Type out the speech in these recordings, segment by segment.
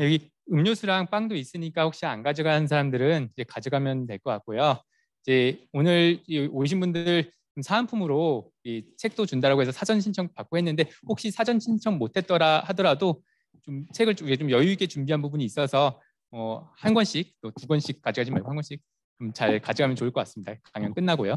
여기 음료수랑 빵도 있으니까 혹시 안 가져가는 사람들은 이제 가져가면 될 것 같고요. 이제 오늘 오신 분들 사은품으로 이 책도 준다라고 해서 사전 신청 받고 했는데 혹시 사전 신청 못했더라 하더라도 좀 책을 좀 여유 있게 준비한 부분이 있어서 어, 한 권씩 또 두 권씩 가져가지 말고 한 권씩 좀 잘 가져가면 좋을 것 같습니다. 강연 끝나고요.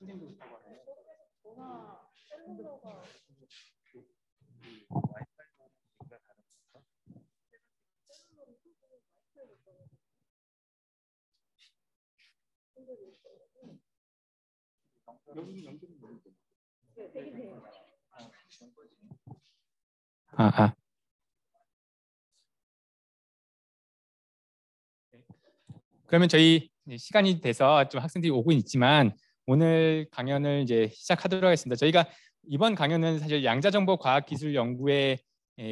선생님도 있다고. 뭐가 셀룰러가 아, 아. 그러면 저희 시간이 돼서 좀 학생들이 오고 있지만 오늘 강연을 이제 시작하도록 하겠습니다. 저희가 이번 강연은 사실 양자정보과학기술연구의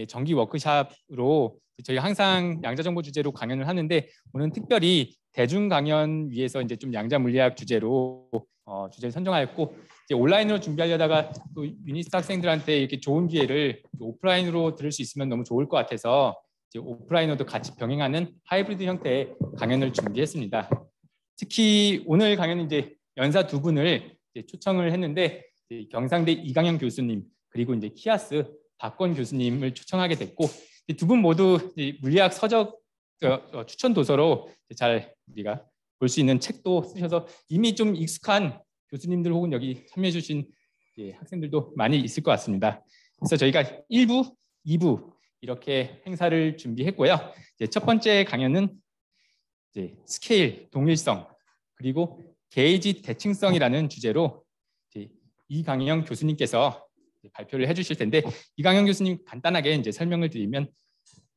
정기 워크샵으로 저희 항상 양자정보 주제로 강연을 하는데 오늘 특별히 대중 강연 위해서 이제 좀 양자 물리학 주제로 어, 주제를 선정하였고 이제 온라인으로 준비하려다가 또 UNIST 학생들한테 이렇게 좋은 기회를 오프라인으로 들을 수 있으면 너무 좋을 것 같아서 이제 오프라인으로도 같이 병행하는 하이브리드 형태의 강연을 준비했습니다. 특히 오늘 강연은 이제 연사 두 분을 초청을 했는데 경상대 이강영 교수님 그리고 이제 키아스 박권 교수님을 초청하게 됐고 두 분 모두 물리학 서적 어, 추천 도서로 잘 우리가 볼 수 있는 책도 쓰셔서 이미 좀 익숙한 교수님들 혹은 여기 참여해 주신 학생들도 많이 있을 것 같습니다. 그래서 저희가 1부, 2부 이렇게 행사를 준비했고요. 첫 번째 강연은 스케일, 동일성, 그리고 게이지 대칭성이라는 주제로 이강영 교수님께서 발표를 해주실 텐데 이강영 교수님 간단하게 이제 설명을 드리면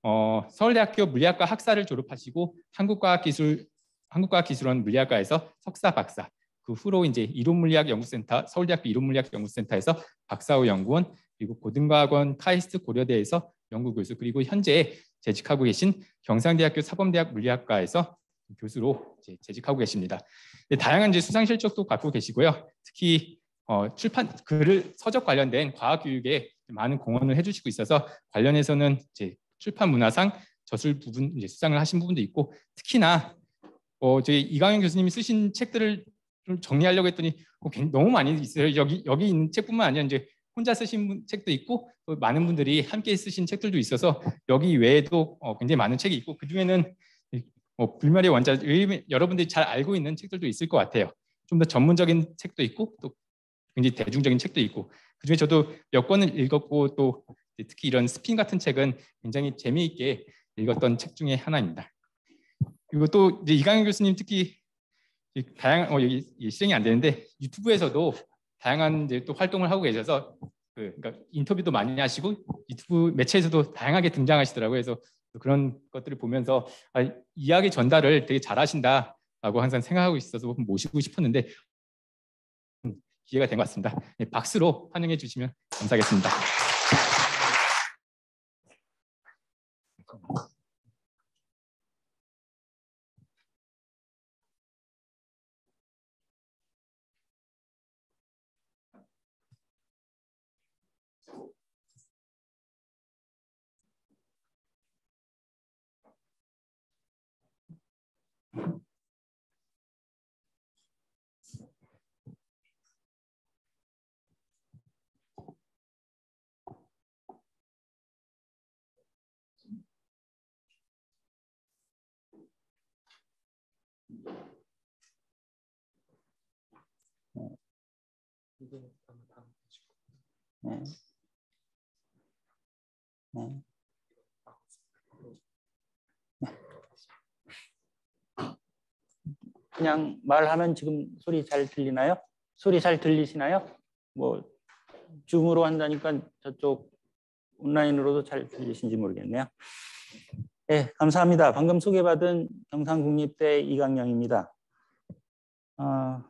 어, 서울대학교 물리학과 학사를 졸업하시고 한국과학기술 한국과학기술원 물리학과에서 석사 박사 그 후로 이제 이론물리학연구센터 서울대학교 이론물리학연구센터에서 박사후 연구원 그리고 고등과학원 카이스트 고려대에서 연구교수 그리고 현재 재직하고 계신 경상대학교 사범대학 물리학과에서 교수로 재직하고 계십니다. 다양한 이제 수상 실적도 갖고 계시고요. 특히 어, 출판 글을 서적 관련된 과학 교육에 많은 공헌을 해주시고 있어서 관련해서는 이제 출판 문화상 저술 부분 이제 수상을 하신 부분도 있고 특히나 어, 저희 이강현 교수님이 쓰신 책들을 좀 정리하려고 했더니 어, 너무 많이 있어요. 여기 여기 있는 책뿐만 아니라 이제 혼자 쓰신 책도 있고 또 많은 분들이 함께 쓰신 책들도 있어서 여기 외에도 어, 굉장히 많은 책이 있고 그 중에는 뭐 불멸의 원자 여러분들이 잘 알고 있는 책들도 있을 것 같아요. 좀 더 전문적인 책도 있고 또 굉장히 대중적인 책도 있고 그중에 저도 몇 권을 읽었고 또 특히 이런 스핀 같은 책은 굉장히 재미있게 읽었던 책 중에 하나입니다. 그리고 또 이강현 교수님 특히 다양 어 여기 실행이 안 되는데 유튜브에서도 다양한 이제 또 활동을 하고 계셔서 그 그러니까 인터뷰도 많이 하시고 유튜브 매체에서도 다양하게 등장하시더라고요. 그래서 그런 것들을 보면서 아, 이야기 전달을 되게 잘하신다라고 항상 생각하고 있어서 모시고 싶었는데 음, 기회가 된 것 같습니다. 네, 박수로 환영해 주시면 감사하겠습니다. Yeah. Yeah. 그냥 말하면 지금 소리 잘 들리나요? 소리 잘 들리시나요? 뭐 줌으로 한다니까 저쪽 온라인으로도 잘 들리신지 모르겠네요. 네, 감사합니다. 방금 소개받은 경상국립대 이강영입니다. 어,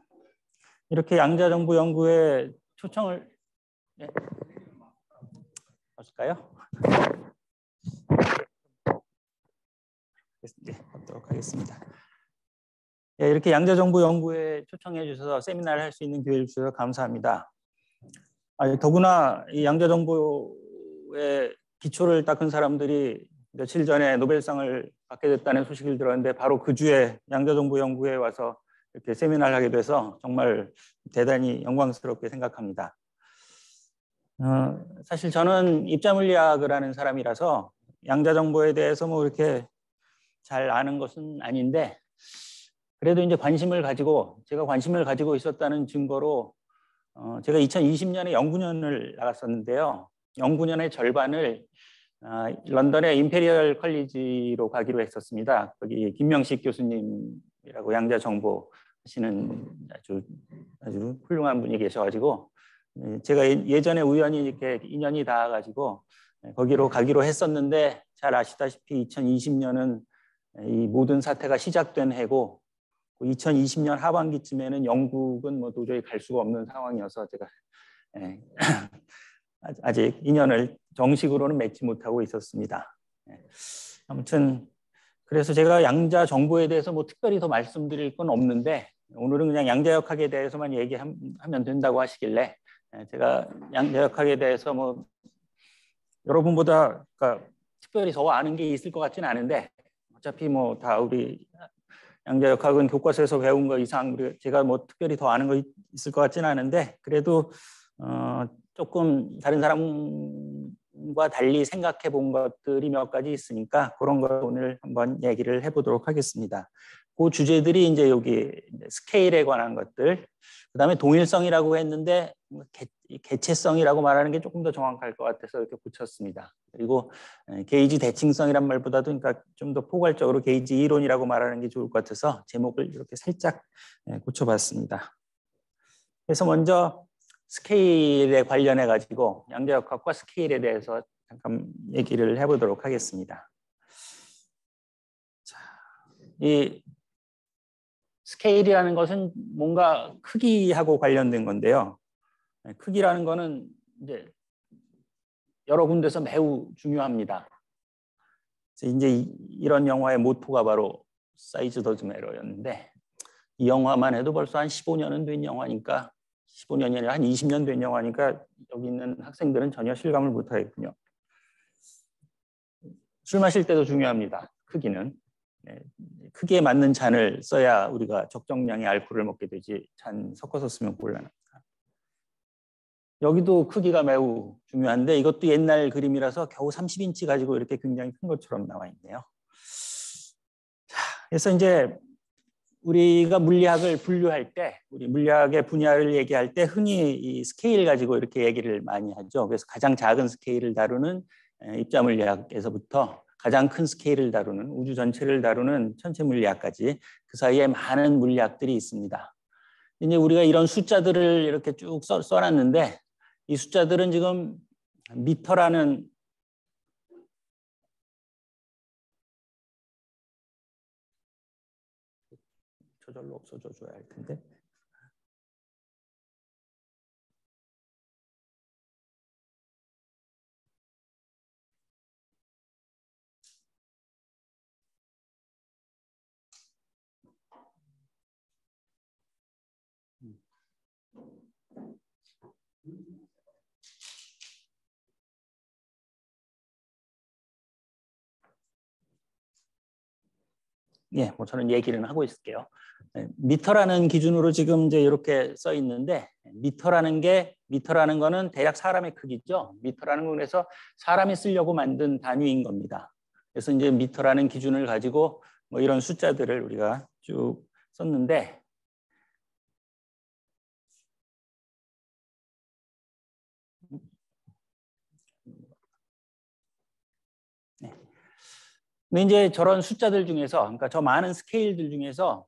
이렇게 양자정부 연구에 초청을 네. 보실까요? 네, 하도록 하겠습니다. 네, 이렇게 양자정부 연구에 초청해 주셔서 세미나를 할 수 있는 기회를 주셔서 감사합니다. 아, 더구나 이 양자정부의 기초를 닦은 사람들이 며칠 전에 노벨상을 받게 됐다는 소식을 들었는데 바로 그 주에 양자정부 연구에 와서 이렇게 세미나를 하게 돼서 정말 대단히 영광스럽게 생각합니다. 어, 사실 저는 입자물리학을 하는 사람이라서 양자정보에 대해서 뭐 이렇게 잘 아는 것은 아닌데 그래도 이제 관심을 가지고 제가 관심을 가지고 있었다는 증거로 어, 제가 2020년에 연구년을 나갔었는데요. 연구년의 절반을 어, 런던의 Imperial College로 가기로 했었습니다. 거기 김명식 교수님이라고 양자 정보 하시는 아주 아주 훌륭한 분이 계셔가지고 예, 제가 예, 예전에 우연히 이렇게 인연이 닿아가지고 예, 거기로 가기로 했었는데 잘 아시다시피 2020년은 이 모든 사태가 시작된 해고 2020년 하반기쯤에는 영국은 뭐 도저히 갈 수가 없는 상황이어서 제가 아직 인연을 정식으로는 맺지 못하고 있었습니다. 아무튼 그래서 제가 양자 정보에 대해서 뭐 특별히 더 말씀드릴 건 없는데 오늘은 그냥 양자역학에 대해서만 얘기하면 된다고 하시길래 예, 제가 양자역학에 대해서 뭐 여러분보다 그러니까 특별히 더 아는 게 있을 것 같지는 않은데 어차피 뭐 다 우리 양자 역학은 교과서에서 배운 거 이상 제가 뭐 특별히 더 아는 거 있을 것 같지는 않은데 그래도 어 조금 다른 사람과 달리 생각해 본 것들이 몇 가지 있으니까 그런 걸 오늘 한번 얘기를 해보도록 하겠습니다. 그 주제들이 이제 여기 스케일에 관한 것들, 그 다음에 동일성이라고 했는데 뭐 개, 개체성이라고 말하는 게 조금 더 정확할 것 같아서 이렇게 붙였습니다. 그리고 게이지 대칭성이란 말보다도 그러니까 좀 더 포괄적으로 게이지 이론이라고 말하는 게 좋을 것 같아서 제목을 이렇게 살짝 고쳐봤습니다. 그래서 먼저 스케일에 관련해 가지고 양자역학과 스케일에 대해서 잠깐 얘기를 해보도록 하겠습니다. 자, 이 스케일이라는 것은 뭔가 크기하고 관련된 건데요. 네, 크기라는 거는 이제 여러 군데서 매우 중요합니다. 이제 이런 영화의 모토가 바로 사이즈 더즘 에러였는데 이 영화만 해도 벌써 한 15년은 된 영화니까 15년이 아니라 한 20년 된 영화니까 여기 있는 학생들은 전혀 실감을 못 하겠군요. 술 마실 때도 중요합니다. 크기는. 네, 크기에 맞는 잔을 써야 우리가 적정량의 알코올을 먹게 되지 잔 섞어서 쓰면 곤란합니다. 여기도 크기가 매우 중요한데 이것도 옛날 그림이라서 겨우 30인치 가지고 이렇게 굉장히 큰 것처럼 나와 있네요. 자, 그래서 이제 우리가 물리학을 분류할 때, 우리 물리학의 분야를 얘기할 때 흔히 이 스케일 가지고 이렇게 얘기를 많이 하죠. 그래서 가장 작은 스케일을 다루는 입자 물리학에서부터 가장 큰 스케일을 다루는 우주 전체를 다루는 천체 물리학까지 그 사이에 많은 물리학들이 있습니다. 이제 우리가 이런 숫자들을 이렇게 쭉 써, 써놨는데 이 숫자들은 지금 미터라는 저절로 없어져 줘야 할 텐데 예, 뭐 저는 얘기는 하고 있을게요. 네, 미터라는 기준으로 지금 이제 이렇게 써 있는데 미터라는 게 미터라는 거는 대략 사람의 크기죠. 미터라는 건 그래서 사람이 쓰려고 만든 단위인 겁니다. 그래서 이제 미터라는 기준을 가지고 뭐 이런 숫자들을 우리가 쭉 썼는데 근데 이제 저런 숫자들 중에서, 그러니까 저 많은 스케일들 중에서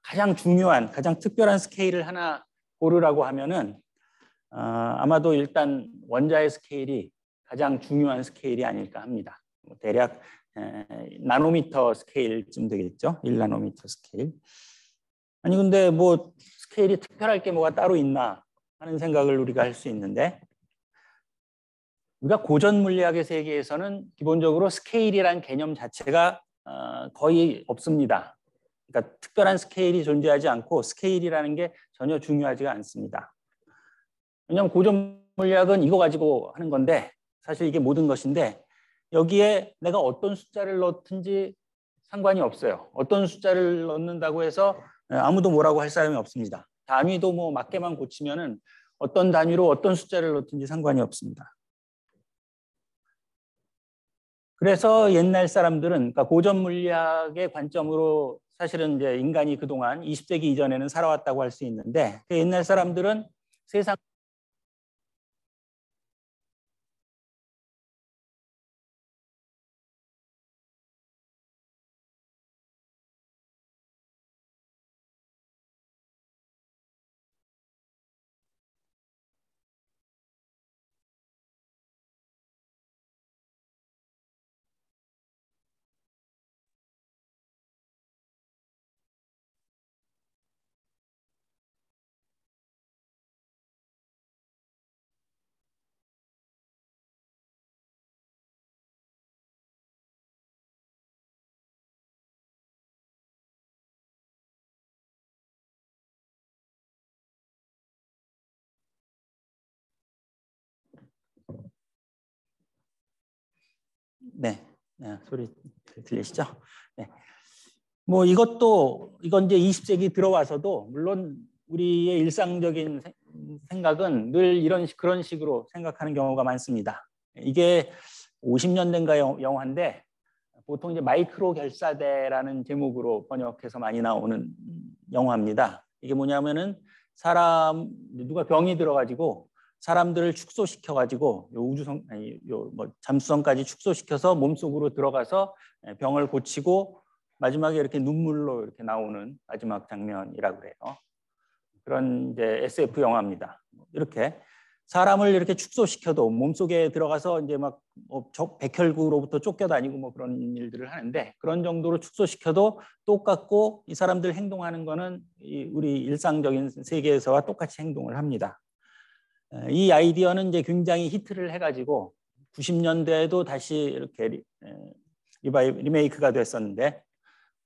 가장 중요한, 가장 특별한 스케일을 하나 고르라고 하면은 어, 아마도 일단 원자의 스케일이 가장 중요한 스케일이 아닐까 합니다. 뭐 대략 에, 나노미터 스케일쯤 되겠죠. 1나노미터 스케일. 아니 근데 뭐 스케일이 특별할 게 뭐가 따로 있나 하는 생각을 우리가 할 수 있는데 우리가 고전 물리학의 세계에서는 기본적으로 스케일이란 개념 자체가 어, 거의 없습니다. 그러니까 특별한 스케일이 존재하지 않고 스케일이라는 게 전혀 중요하지가 않습니다. 왜냐하면 고전 물리학은 이거 가지고 하는 건데 사실 이게 모든 것인데 여기에 내가 어떤 숫자를 넣든지 상관이 없어요. 어떤 숫자를 넣는다고 해서 아무도 뭐라고 할 사람이 없습니다. 단위도 뭐 맞게만 고치면은 어떤 단위로 어떤 숫자를 넣든지 상관이 없습니다. 그래서 옛날 사람들은 그러니까 고전 물리학의 관점으로 사실은 이제 인간이 그동안 20세기 이전에는 살아왔다고 할 수 있는데 그 옛날 사람들은 세상 네, 네 소리 들리시죠? 네. 뭐 이것도 이건 이제 20세기 들어와서도 물론 우리의 일상적인 생각은 늘 이런 그런 식으로 생각하는 경우가 많습니다. 이게 50년대인가 영화인데 보통 이제 마이크로 결사대라는 제목으로 번역해서 많이 나오는 영화입니다. 이게 뭐냐면은 사람 누가 병이 들어가지고 사람들을 축소시켜 가지고 요 우주성 아니 요뭐 잠수성까지 축소시켜서 몸속으로 들어가서 예, 병을 고치고 마지막에 이렇게 눈물로 이렇게 나오는 마지막 장면이라고 그래요. 그런 이제 SF 영화입니다. 이렇게 사람을 이렇게 축소시켜도 몸속에 들어가서 이제 막뭐 백혈구로부터 쫓겨다니고 뭐 그런 일들을 하는데 그런 정도로 축소시켜도 똑같고 이 사람들 행동하는 거는 우리 일상적인 세계에서와 똑같이 행동을 합니다. 이 아이디어는 이제 굉장히 히트를 해가지고 90년대에도 다시 이렇게 리바이 리메이크가 됐었는데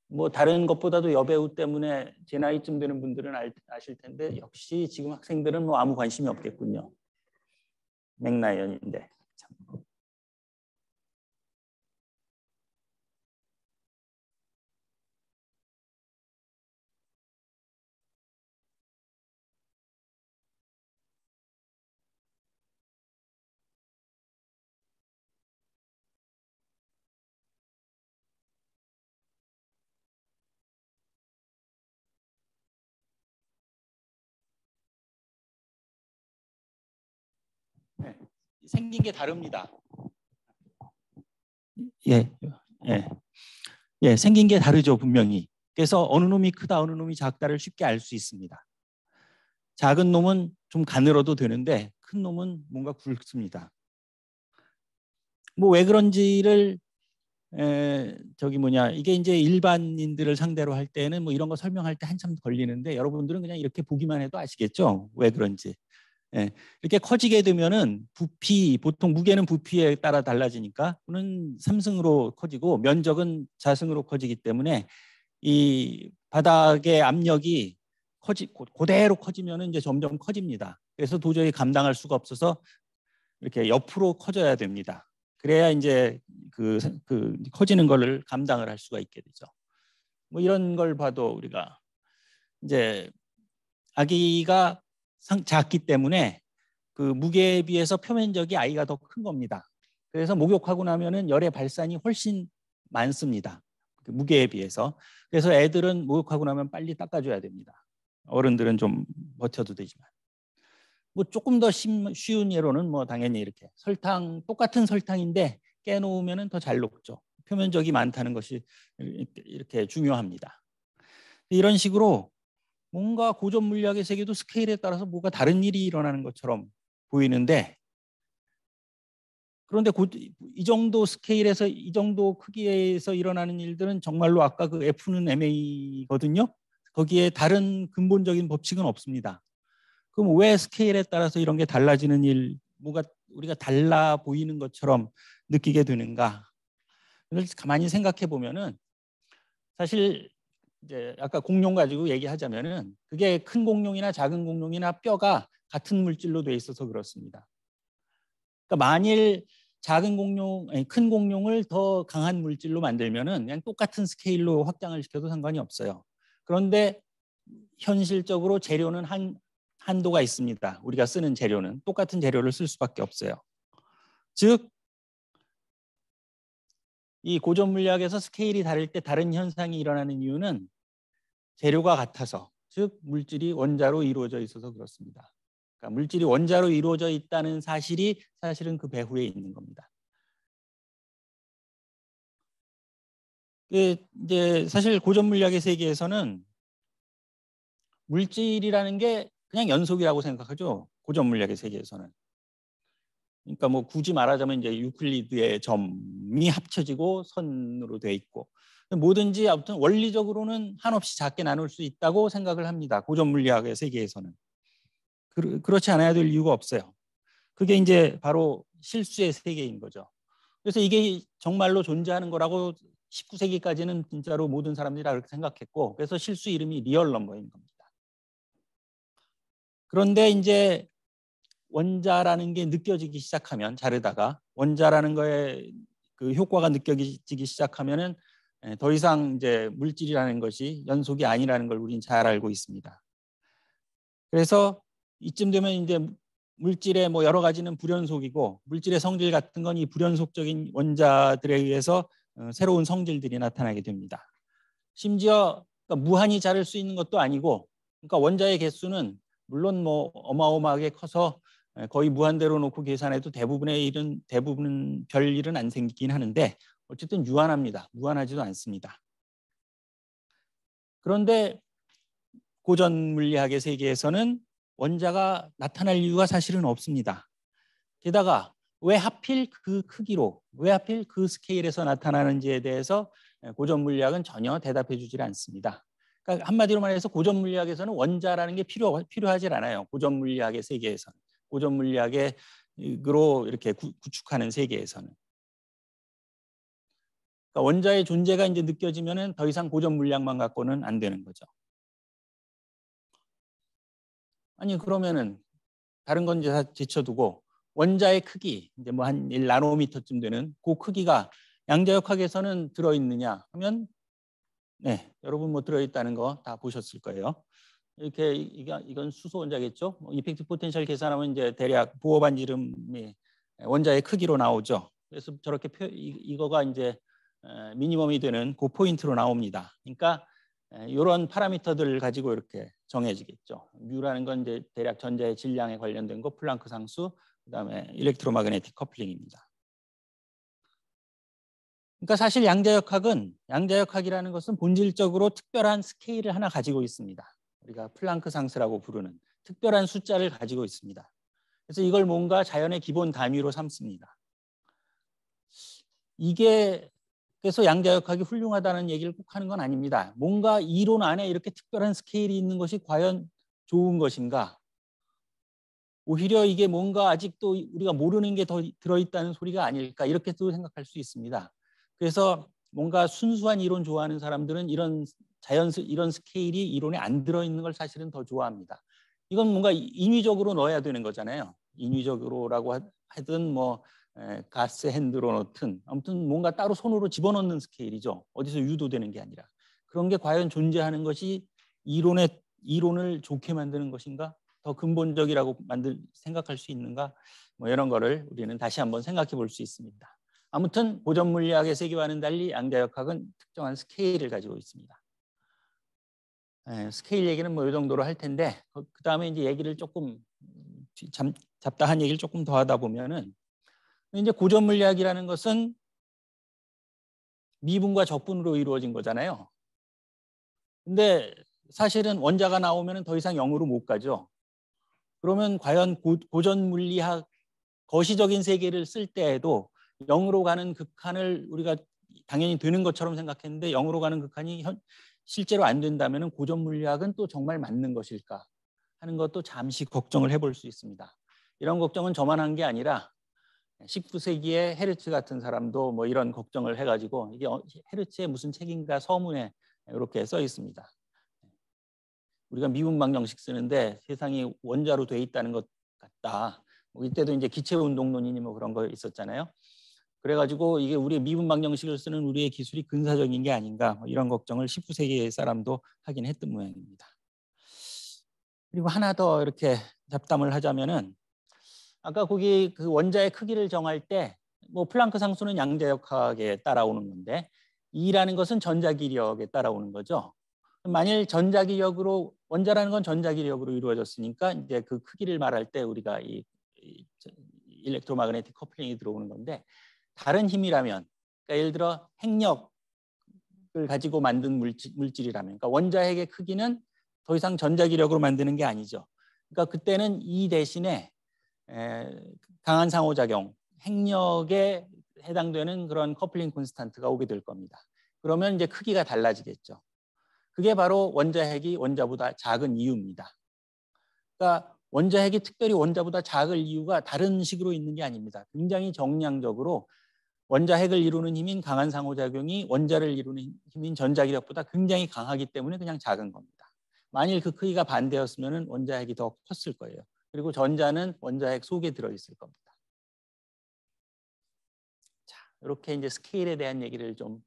뭐 다른 것보다도 여배우 때문에 제 나이쯤 되는 분들은 알, 아실 텐데 역시 지금 학생들은 뭐 아무 관심이 없겠군요. 맥라이언인데. 생긴 게 다릅니다. 예, 예, 예, 생긴 게 다르죠 분명히. 그래서 어느 놈이 크다, 어느 놈이 작다를 쉽게 알 수 있습니다. 작은 놈은 좀 가늘어도 되는데 큰 놈은 뭔가 굵습니다. 뭐 왜 그런지를 에, 저기 뭐냐 이게 이제 일반인들을 상대로 할 때는 뭐 이런 거 설명할 때 한참 걸리는데 여러분들은 그냥 이렇게 보기만 해도 아시겠죠 왜 그런지 예, 이렇게 커지게 되면은 부피 보통 무게는 부피에 따라 달라지니까 그는 3승으로 커지고 면적은 자승으로 커지기 때문에 이 바닥의 압력이 커지 고대로 커지면은 이제 점점 커집니다. 그래서 도저히 감당할 수가 없어서 이렇게 옆으로 커져야 됩니다. 그래야 이제 그, 그 커지는 거를 감당을 할 수가 있게 되죠. 뭐 이런 걸 봐도 우리가 이제 아기가 작기 때문에 그 무게에 비해서 표면적이 아이가 더 큰 겁니다. 그래서 목욕하고 나면은 열의 발산이 훨씬 많습니다. 그 무게에 비해서. 그래서 애들은 목욕하고 나면 빨리 닦아줘야 됩니다. 어른들은 좀 버텨도 되지만. 뭐 조금 더 쉬운 예로는 뭐 당연히 이렇게 설탕 똑같은 설탕인데 깨놓으면은 더 잘 녹죠. 표면적이 많다는 것이 이렇게 중요합니다. 이런 식으로 뭔가 고전 물리학의 세계도 스케일에 따라서 뭐가 다른 일이 일어나는 것처럼 보이는데 그런데 이 정도 스케일에서 이 정도 크기에서 일어나는 일들은 정말로 아까 그 F는 MA거든요. 거기에 다른 근본적인 법칙은 없습니다. 그럼 왜 스케일에 따라서 이런 게 달라지는 일, 뭐가 우리가 달라 보이는 것처럼 느끼게 되는가? 가만히 생각해 보면은 사실 이제 아까 공룡 가지고 얘기하자면은 그게 큰 공룡이나 작은 공룡이나 뼈가 같은 물질로 돼 있어서 그렇습니다. 그러니까 만일 작은 공룡, 아니, 큰 공룡을 더 강한 물질로 만들면은 그냥 똑같은 스케일로 확장을 시켜도 상관이 없어요. 그런데 현실적으로 재료는 한 한도가 있습니다. 우리가 쓰는 재료는 똑같은 재료를 쓸 수밖에 없어요. 즉, 이 고전 물리학에서 스케일이 다를 때 다른 현상이 일어나는 이유는 재료가 같아서 즉 물질이 원자로 이루어져 있어서 그렇습니다. 그러니까 물질이 원자로 이루어져 있다는 사실이 사실은 그 배후에 있는 겁니다. 이제 사실 고전 물리학의 세계에서는 물질이라는 게 그냥 연속이라고 생각하죠. 고전 물리학의 세계에서는. 그러니까 뭐 굳이 말하자면 이제 유클리드의 점 이 합쳐지고 선으로 돼 있고 뭐든지 아무튼 원리적으로는 한없이 작게 나눌 수 있다고 생각을 합니다. 고전 물리학의 세계에서는. 그, 그렇지 않아야 될 이유가 없어요. 그게 이제 바로 실수의 세계인 거죠. 그래서 이게 정말로 존재하는 거라고 19세기까지는 진짜로 모든 사람들이 다 그렇게 생각했고 그래서 실수 이름이 real number인 겁니다. 그런데 이제 원자라는 게 느껴지기 시작하면 자르다가 원자라는 거에 그 효과가 느껴지기 시작하면은 예, 더 이상 이제 물질이라는 것이 연속이 아니라는 걸 우리는 잘 알고 있습니다. 그래서 이쯤 되면 이제 물질의 뭐 여러 가지는 불연속이고 물질의 성질 같은 건 이 불연속적인 원자들에 의해서 어, 새로운 성질들이 나타나게 됩니다. 심지어 그러니까 무한히 자를 수 있는 것도 아니고 그러니까 원자의 개수는 물론 뭐 어마어마하게 커서 예, 거의 무한대로 놓고 계산해도 대부분의 일은 대부분 별 일은 안 생기긴 하는데 어쨌든 유한합니다. 무한하지도 않습니다. 그런데 고전 물리학의 세계에서는 원자가 나타날 이유가 사실은 없습니다. 게다가 왜 하필 그 크기로, 왜 하필 그 스케일에서 나타나는지에 대해서 고전 물리학은 전혀 대답해 주질 않습니다. 그러니까 한마디로 말해서 고전 물리학에서는 원자라는 게 필요, 필요하지 않아요. 고전 물리학의 세계에서는. 고전 물리학으로 이렇게 구축하는 세계에서는. 그러니까 원자의 존재가 이제 느껴지면은 더 이상 고전 물량만 갖고는 안 되는 거죠. 아니 그러면은 다른 건 제쳐두고 원자의 크기 이제 뭐 한 1 나노미터쯤 되는 그 크기가 양자역학에서는 들어 있느냐 하면 네 여러분 뭐 들어 있다는 거 다 보셨을 거예요. 이렇게 이건, 이건 수소 원자겠죠. 뭐 effective potential 계산하면 이제 대략 보어 반지름이 원자의 크기로 나오죠. 그래서 저렇게 표, 이, 거가 이제 minimum이 되는 그 포인트로 나옵니다. 그러니까 이런 parameter들을 가지고 이렇게 정해지겠죠. 뮤라는 건 이제 대략 전자의 질량에 관련된 거, 플랑크 상수, 그다음에 electromagnetic coupling입니다. 그러니까 사실 양자역학은 양자역학이라는 것은 본질적으로 특별한 스케일을 하나 가지고 있습니다. 우리가 플랑크 상수라고 부르는 특별한 숫자를 가지고 있습니다. 그래서 이걸 뭔가 자연의 기본 단위로 삼습니다. 이게 그래서 양자역학이 훌륭하다는 얘기를 꼭 하는 건 아닙니다. 뭔가 이론 안에 이렇게 특별한 스케일이 있는 것이 과연 좋은 것인가? 오히려 이게 뭔가 아직도 우리가 모르는 게 더 들어있다는 소리가 아닐까 이렇게 도 생각할 수 있습니다. 그래서 뭔가 순수한 이론 좋아하는 사람들은 이런 자연 이런 스케일이 이론에 안 들어 있는 걸 사실은 더 좋아합니다. 이건 뭔가 인위적으로 넣어야 되는 거잖아요. 인위적으로라고 하든 뭐 가스 핸드로 넣든 아무튼 뭔가 따로 손으로 집어넣는 스케일이죠. 어디서 유도되는 게 아니라 그런 게 과연 존재하는 것이 이론의 이론을 좋게 만드는 것인가? 더 근본적이라고 만들 생각할 수 있는가? 뭐 이런 거를 우리는 다시 한번 생각해 볼 수 있습니다. 아무튼 고전 물리학의 세계와는 달리 양자역학은 특정한 스케일을 가지고 있습니다. 에, 스케일 얘기는 뭐 이 정도로 할 텐데 그 다음에 이제 얘기를 조금 잡, 잡다한 얘기를 조금 더 하다 보면은 이제 고전 물리학이라는 것은 미분과 적분으로 이루어진 거잖아요. 근데 사실은 원자가 나오면 더 이상 0으로 못 가죠. 그러면 과연 고, 고전 물리학 거시적인 세계를 쓸 때에도 0으로 가는 극한을 우리가 당연히 되는 것처럼 생각했는데 0으로 가는 극한이 현, 실제로 안 된다면 고전 물리학은 또 정말 맞는 것일까 하는 것도 잠시 걱정을 해볼 수 있습니다. 이런 걱정은 저만 한 게 아니라 19세기에 헤르츠 같은 사람도 뭐 이런 걱정을 해가지고 이게 어, 헤르츠의 무슨 책인가 서문에 이렇게 써 있습니다. 우리가 미분 방 정식 쓰는데 세상이 원자로 돼 있다는 것 같다. 뭐 이때도 이제 기체 운동론이니 뭐 그런 거 있었잖아요. 그래가지고 이게 우리의 미분 방정식을 쓰는 우리의 기술이 근사적인 게 아닌가 뭐 이런 걱정을 19세기의 사람도 하긴 했던 모양입니다. 그리고 하나 더 이렇게 잡담을 하자면은 아까 거기 그 원자의 크기를 정할 때 뭐 플랑크 상수는 양자역학에 따라오는 건데 e라는 것은 전자기력에 따라오는 거죠. 만일 전자기력으로 원자라는 건 전자기력으로 이루어졌으니까 이제 그 크기를 말할 때 우리가 이, 이 electromagnetic coupling이 들어오는 건데 다른 힘이라면 그러니까 예를 들어 핵력을 가지고 만든 물질, 물질 이라면 그러니까 원자핵의 크기는 더 이상 전자기력으로 만드는 게 아니죠. 그러니까 그때는 이 대신에 에, 강한 상호작용, 핵력에 해당되는 그런 커플링 콘스탄트가 오게 될 겁니다. 그러면 이제 크기가 달라지겠죠. 그게 바로 원자핵이 원자보다 작은 이유입니다. 그러니까 원자핵이 특별히 원자보다 작을 이유가 다른 식으로 있는 게 아닙니다. 굉장히 정량적으로 원자핵을 이루는 힘인 강한 상호작용이 원자를 이루는 힘인 전자기력보다 굉장히 강하기 때문에 그냥 작은 겁니다. 만일 그 크기가 반대였으면 원자핵이 더 컸을 거예요. 그리고 전자는 원자핵 속에 들어있을 겁니다. 자, 이렇게 이제 스케일에 대한 얘기를 좀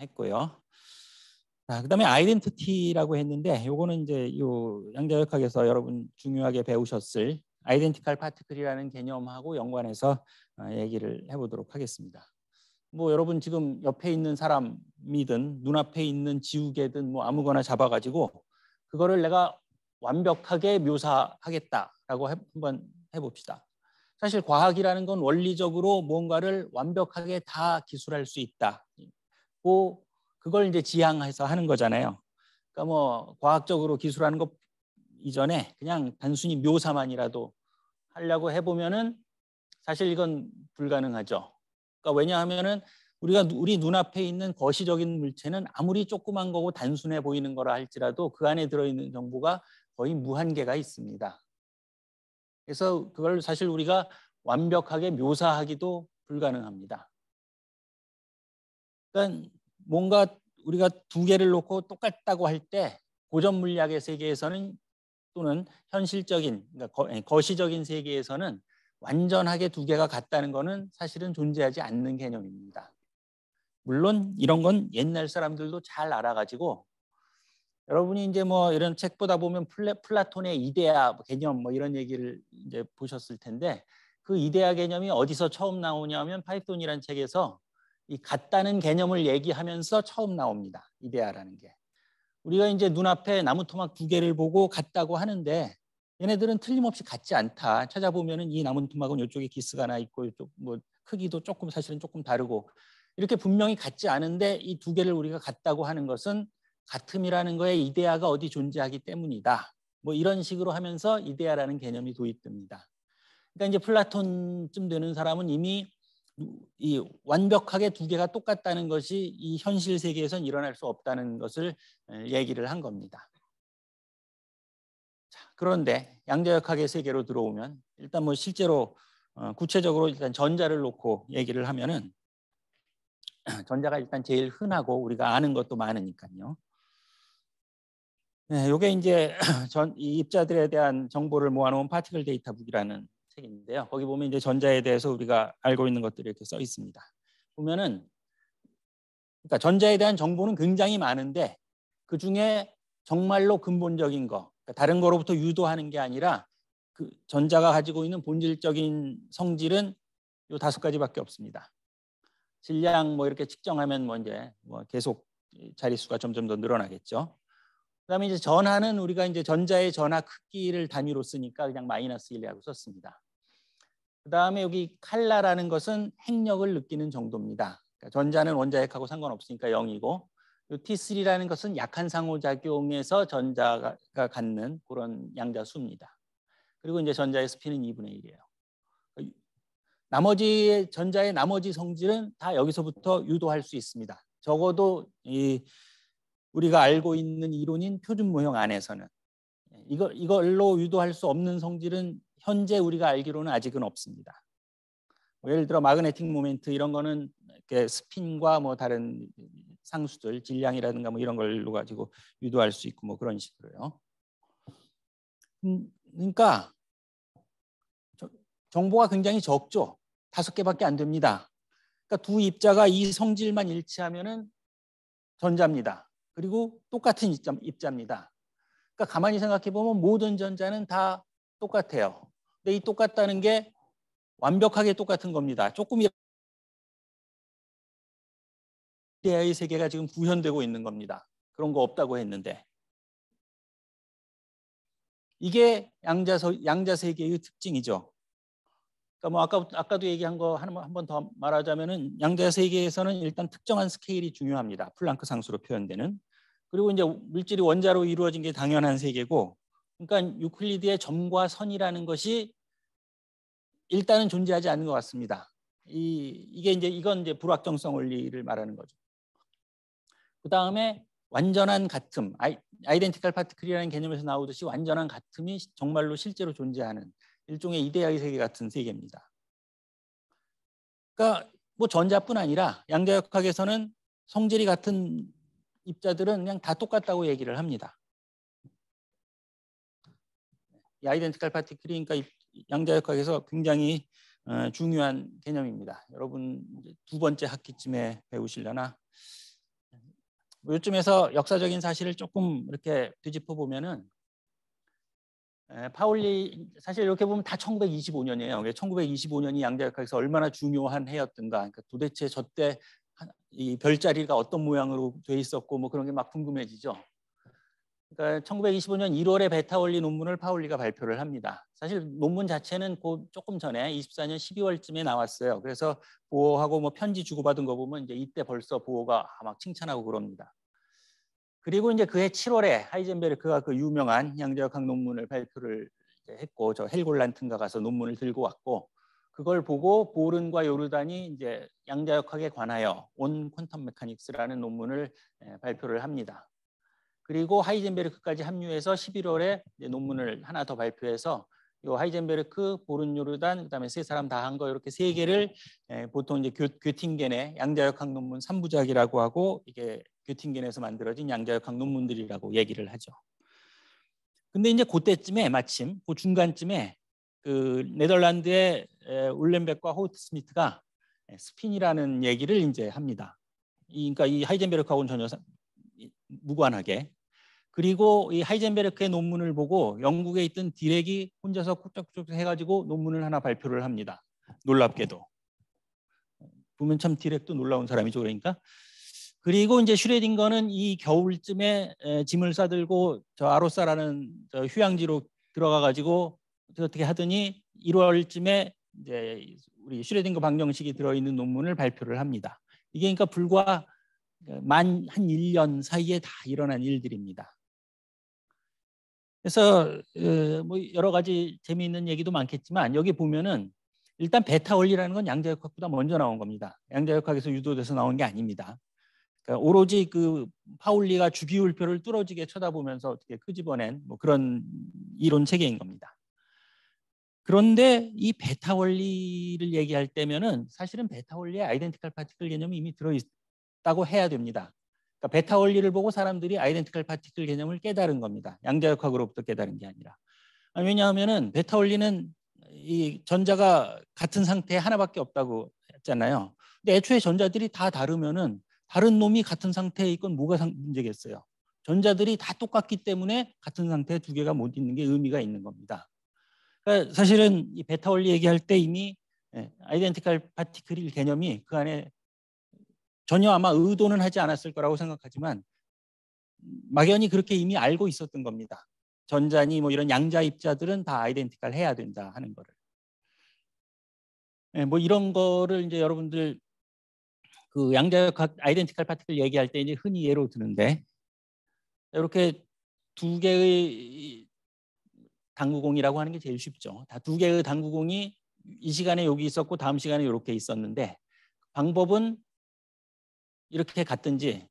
했고요. 자, 그다음에 아이덴티티라고 했는데 요거는 이제 요 양자역학에서 여러분 중요하게 배우셨을 아이덴티컬 파티클이라는 개념하고 연관해서 어, 얘기를 해보도록 하겠습니다. 뭐 여러분 지금 옆에 있는 사람이든 눈앞에 있는 지우개든 뭐 아무거나 잡아가지고 그거를 내가 완벽하게 묘사하겠다라고 한번 해봅시다. 사실 과학이라는 건 원리적으로 뭔가를 완벽하게 다 기술할 수 있다. 그 그걸 이제 지향해서 하는 거잖아요. 그러니까 뭐 과학적으로 기술하는 것 이전에 그냥 단순히 묘사만이라도 하려고 해보면은 사실 이건 불가능하죠. 그러니까 왜냐하면은 우리가 우리 눈앞에 있는 거시적인 물체는 아무리 조그만 거고 단순해 보이는 거라 할지라도 그 안에 들어있는 정보가 거의 무한계가 있습니다. 그래서 그걸 사실 우리가 완벽하게 묘사하기도 불가능합니다. 그러니까 뭔가 우리가 두 개를 놓고 똑같다고 할 때 고전 물리학의 세계에서는 또는 현실적인 그러니까 거시적인 세계에서는 완전하게 두 개가 같다는 것은 사실은 존재하지 않는 개념입니다. 물론 이런 건 옛날 사람들도 잘 알아가지고 여러분이 이제 뭐 이런 책 보다 보면 플레, 플라톤의 이데아 개념 뭐 이런 얘기를 이제 보셨을 텐데 그 이데아 개념이 어디서 처음 나오냐면 파이돈이라는 책에서 이 같다는 개념을 얘기하면서 처음 나옵니다. 이데아라는 게. 우리가 이제 눈앞에 나무 토막 두 개를 보고 같다고 하는데 얘네들은 틀림없이 같지 않다. 찾아보면은 이 나무 토막은 이쪽에 기스가 나 있고 이쪽 뭐 크기도 조금 사실은 조금 다르고 이렇게 분명히 같지 않은데 이 두 개를 우리가 같다고 하는 것은 같음이라는 거에 이데아가 어디 존재하기 때문이다. 뭐 이런 식으로 하면서 이데아라는 개념이 도입됩니다. 그러니까 이제 플라톤쯤 되는 사람은 이미 이 완벽하게 두 개가 똑같다는 것이 이 현실 세계에선 일어날 수 없다는 것을 얘기를 한 겁니다. 자, 그런데 양자역학의 세계로 들어오면 일단 뭐 실제로 어, 구체적으로 일단 전자를 놓고 얘기를 하면은 전자가 일단 제일 흔하고 우리가 아는 것도 많으니까요. 네, 이게 이제 전, 이 입자들에 대한 정보를 모아놓은 파티클 데이터 북이라는 책인데요. 거기 보면 이제 전자에 대해서 우리가 알고 있는 것들이 이렇게 써 있습니다. 보면은 그러니까 전자에 대한 정보는 굉장히 많은데 그 중에 정말로 근본적인 거, 다른 거로부터 유도하는 게 아니라 그 전자가 가지고 있는 본질적인 성질은 요 다섯 가지밖에 없습니다. 질량 뭐 이렇게 측정하면 뭐 이제 뭐 계속 자릿수가 점점 더 늘어나겠죠. 그다음에 이제 전하는 우리가 이제 전자의 전하 크기를 단위로 쓰니까 그냥 마이너스 1이라고 썼습니다. 그 다음에 여기 칼라라는 것은 핵력을 느끼는 정도입니다. 그러니까 전자는 원자핵하고 상관없으니까 0이고 T3라는 것은 약한 상호작용에서 전자가 갖는 그런 양자수입니다. 그리고 이제 전자의 스피는 2분의 1이에요. 나머지 전자의 나머지 성질은 다 여기서부터 유도할 수 있습니다. 적어도 이 우리가 알고 있는 이론인 표준 모형 안에서는 이거 이걸로 유도할 수 없는 성질은 현재 우리가 알기로는 아직은 없습니다. 뭐 예를 들어 마그네틱 모멘트 이런 거는 스핀과 뭐 다른 상수들 질량이라든가 뭐 이런 걸로 가지고 유도할 수 있고 뭐 그런 식으로요. 음, 그러니까 정보가 굉장히 적죠. 다섯 개밖에 안 됩니다. 그러니까 두 입자가 이 성질만 일치하면은 전자입니다. 그리고 똑같은 입자, 입자입니다. 그러니까 가만히 생각해 보면 모든 전자는 다 똑같아요. 근데 이 똑같다는 게 완벽하게 똑같은 겁니다. 조금이라도 의 세계가 지금 구현되고 있는 겁니다. 그런 거 없다고 했는데 이게 양자 양자 세계의 특징이죠. 그러니까 뭐 아까 아까도 얘기한 거 한 번 더 말하자면은 양자 세계에서는 일단 특정한 스케일이 중요합니다. 플랑크 상수로 표현되는 그리고 이제 물질이 원자로 이루어진 게 당연한 세계고 그러니까 유클리드의 점과 선이라는 것이 일단은 존재하지 않는 것 같습니다. 이, 이게 이제 이건 이제 불확정성 원리를 말하는 거죠. 그 다음에 완전한 같음, 아이, 아이덴티컬 파티클이라는 개념에서 나오듯이 완전한 같음이 정말로 실제로 존재하는 일종의 이데아의 세계 같은 세계입니다. 그러니까 뭐 전자뿐 아니라 양자역학에서는 성질이 같은 입자들은 그냥 다 똑같다고 얘기를 합니다. 이 아이덴티컬 파티클이 그러니까 양자역학에서 굉장히 어, 중요한 개념입니다. 여러분 두 번째 학기쯤에 배우실려나 뭐 요쯤에서 역사적인 사실을 조금 이렇게 뒤집어 보면은 파울리 사실 이렇게 보면 다 1925년이에요. 1925년이 양자역학에서 얼마나 중요한 해였던가. 그러니까 도대체 저때 이 별자리가 어떤 모양으로 돼 있었고 뭐 그런 게 막 궁금해지죠. 그러니까 1925년 1월에 베타 원리 논문을 파울리가 발표를 합니다. 사실 논문 자체는 조금 전에 24년 12월쯤에 나왔어요. 그래서 보호하고 뭐 편지 주고받은 거 보면 이제 이때 벌써 보호가 막 칭찬하고 그럽니다. 그리고 이제 그해 7월에 하이젠베르크가 그 유명한 양자역학 논문을 발표를 했고 저 헬골란튼가 가서 논문을 들고 왔고 그걸 보고 보른과 요르단이 이제 양자역학에 관하여 온 퀀텀 메카닉스라는 논문을 발표를 합니다. 그리고 하이젠베르크까지 합류해서 11월에 논문을 하나 더 발표해서 요 하이젠베르크, 보른 요르단, 그다음에 세 사람 다 한 거 이렇게 세 개를 보통 이제 괴, 괴팅겐의 양자역학 논문 3부작이라고 하고 이게 괴팅겐에서 만들어진 양자역학 논문들이라고 얘기를 하죠. 근데 이제 그때쯤에 마침 그 중간쯤에 그 네덜란드의 울렌벡과 호우트스미트가 스핀이라는 얘기를 이제 합니다. 이, 그러니까 이 하이젠베르크하고는 전혀 무관하게 그리고 이 하이젠베르크의 논문을 보고 영국에 있던 디랙이 혼자서 끄적끄적 해가지고 논문을 하나 발표를 합니다. 놀랍게도 보면 참 디랙도 놀라운 사람이죠. 그러니까 그리고 이제 슈뢰딩거는 이 겨울쯤에 짐을 싸들고 저 아로사라는 저 휴양지로 들어가 가지고 어떻게 하더니 1월쯤에 이제 우리 슈레딩거 방정식이 들어있는 논문을 발표를 합니다. 이게 그러니까 불과 만 한 1년 사이에 다 일어난 일들입니다. 그래서 뭐 여러 가지 재미있는 얘기도 많겠지만 여기 보면은 일단 베타 원리라는 건 양자역학보다 먼저 나온 겁니다. 양자역학에서 유도돼서 나온 게 아닙니다. 그러니까 오로지 그 파울리가 주기율표를 뚫어지게 쳐다보면서 어떻게 끄집어낸 뭐 그런 이론 체계인 겁니다. 그런데 이 배타 원리를 얘기할 때면은 사실은 배타 원리에 identical particle 개념이 이미 들어있다고 해야 됩니다. 그러니까 배타 원리를 보고 사람들이 identical particle 개념을 깨달은 겁니다. 양자역학으로부터 깨달은 게 아니라. 왜냐하면은 배타 원리는 이 전자가 같은 상태에 하나밖에 없다고 했잖아요. 근데 애초에 전자들이 다 다르면은 다른 놈이 같은 상태에 있건 뭐가 문제겠어요. 전자들이 다 똑같기 때문에 같은 상태에 두 개가 못 있는 게 의미가 있는 겁니다. 그러니까 사실은 이 베타 원리 얘기할 때 이미 아이덴티컬 파티클 개념이 그 안에 전혀 아마 의도는 하지 않았을 거라고 생각하지만 막연히 그렇게 이미 알고 있었던 겁니다. 전자니 뭐 이런 양자 입자들은 다 아이덴티컬 해야 된다 하는 거를. 네, 뭐 이런 거를 이제 여러분들 그 양자역 identical particle 얘기할 때 이제 흔히 예로 드는데 이렇게 두 개의 당구공이라고 하는 게 제일 쉽죠. 다 두 개의 당구공이 이 시간에 여기 있었고 다음 시간에 이렇게 있었는데 방법은 이렇게 갔든지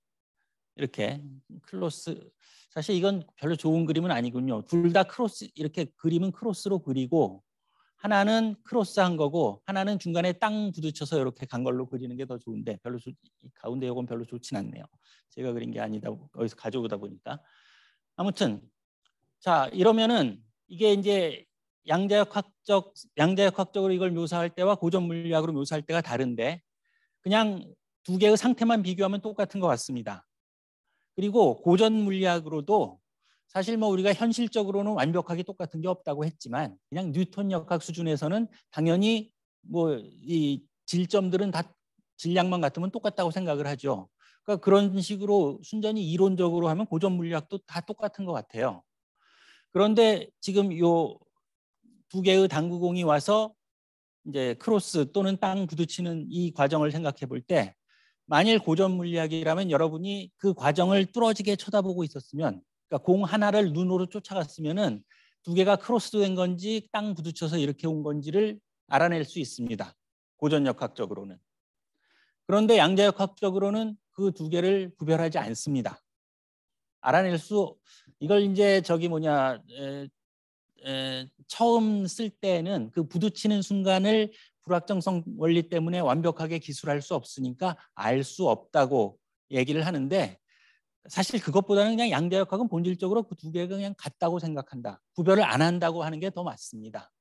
이렇게 cross 사실 이건 별로 좋은 그림은 아니군요. 둘 다 cross 이렇게 그림은 cross로 그리고 하나는 cross한 거고 하나는 중간에 땅 부딪혀서 이렇게 간 걸로 그리는 게 더 좋은데 별로 좋, 가운데 요건 별로 좋진 않네요. 제가 그린 게 아니다 어디서 가져오다 보니까 아무튼 자 이러면은 이게 이제 양자역학적 양자역학적으로 이걸 묘사할 때와 고전 물리학으로 묘사할 때가 다른데 그냥 두 개의 상태만 비교하면 똑같은 것 같습니다. 그리고 고전 물리학으로도 사실 뭐 우리가 현실적으로는 완벽하게 똑같은 게 없다고 했지만 그냥 뉴턴 역학 수준에서는 당연히 뭐 이 질점들은 다 질량만 같으면 똑같다고 생각을 하죠. 그러니까 그런 식으로 순전히 이론적으로 하면 고전 물리학도 다 똑같은 것 같아요. 그런데 지금 요 두 개의 당구공이 와서 이제 크로스 또는 땅 부딪히는 이 과정을 생각해 볼 때 만일 고전 물리학이라면 여러분이 그 과정을 뚫어지게 쳐다보고 있었으면 그러니까 공 하나를 눈으로 쫓아갔으면은 두 개가 크로스된 건지 땅 부딪혀서 이렇게 온 건지를 알아낼 수 있습니다. 고전 역학적으로는. 그런데 양자 역학적으로는 그 두 개를 구별하지 않습니다. 알아낼 수 이걸 이제 저기 뭐냐 에, 에, 처음 쓸 때는 그 부딪히는 순간을 불확정성 원리 때문에 완벽하게 기술할 수 없으니까 알 수 없다고 얘기를 하는데 사실 그것보다는 그냥 양자역학은 본질적으로 그 두 개가 그냥 같다고 생각한다. 구별을 안 한다고 하는 게 더 맞습니다.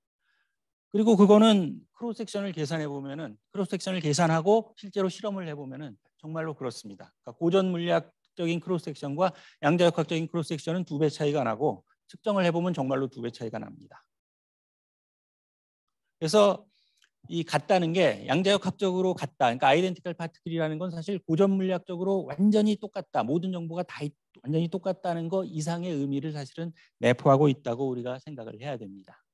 그리고 그거는 cross section을 계산해 보면은 cross section을 계산하고 실제로 실험을 해 보면은 정말로 그렇습니다. 그러니까 고전 물리학적인 cross section과 양자역학적인 cross section은 두 배 차이가 나고 측정을 해 보면 정말로 두 배 차이가 납니다. 그래서 이 같다는 게 양자역학적으로 같다. 그러니까 identical particle이라는 건 사실 고전 물리학적으로 완전히 똑같다. 모든 정보가 다 완전히 똑같다는 거 이상의 의미를 사실은 내포하고 있다고 우리가 생각을 해야 됩니다.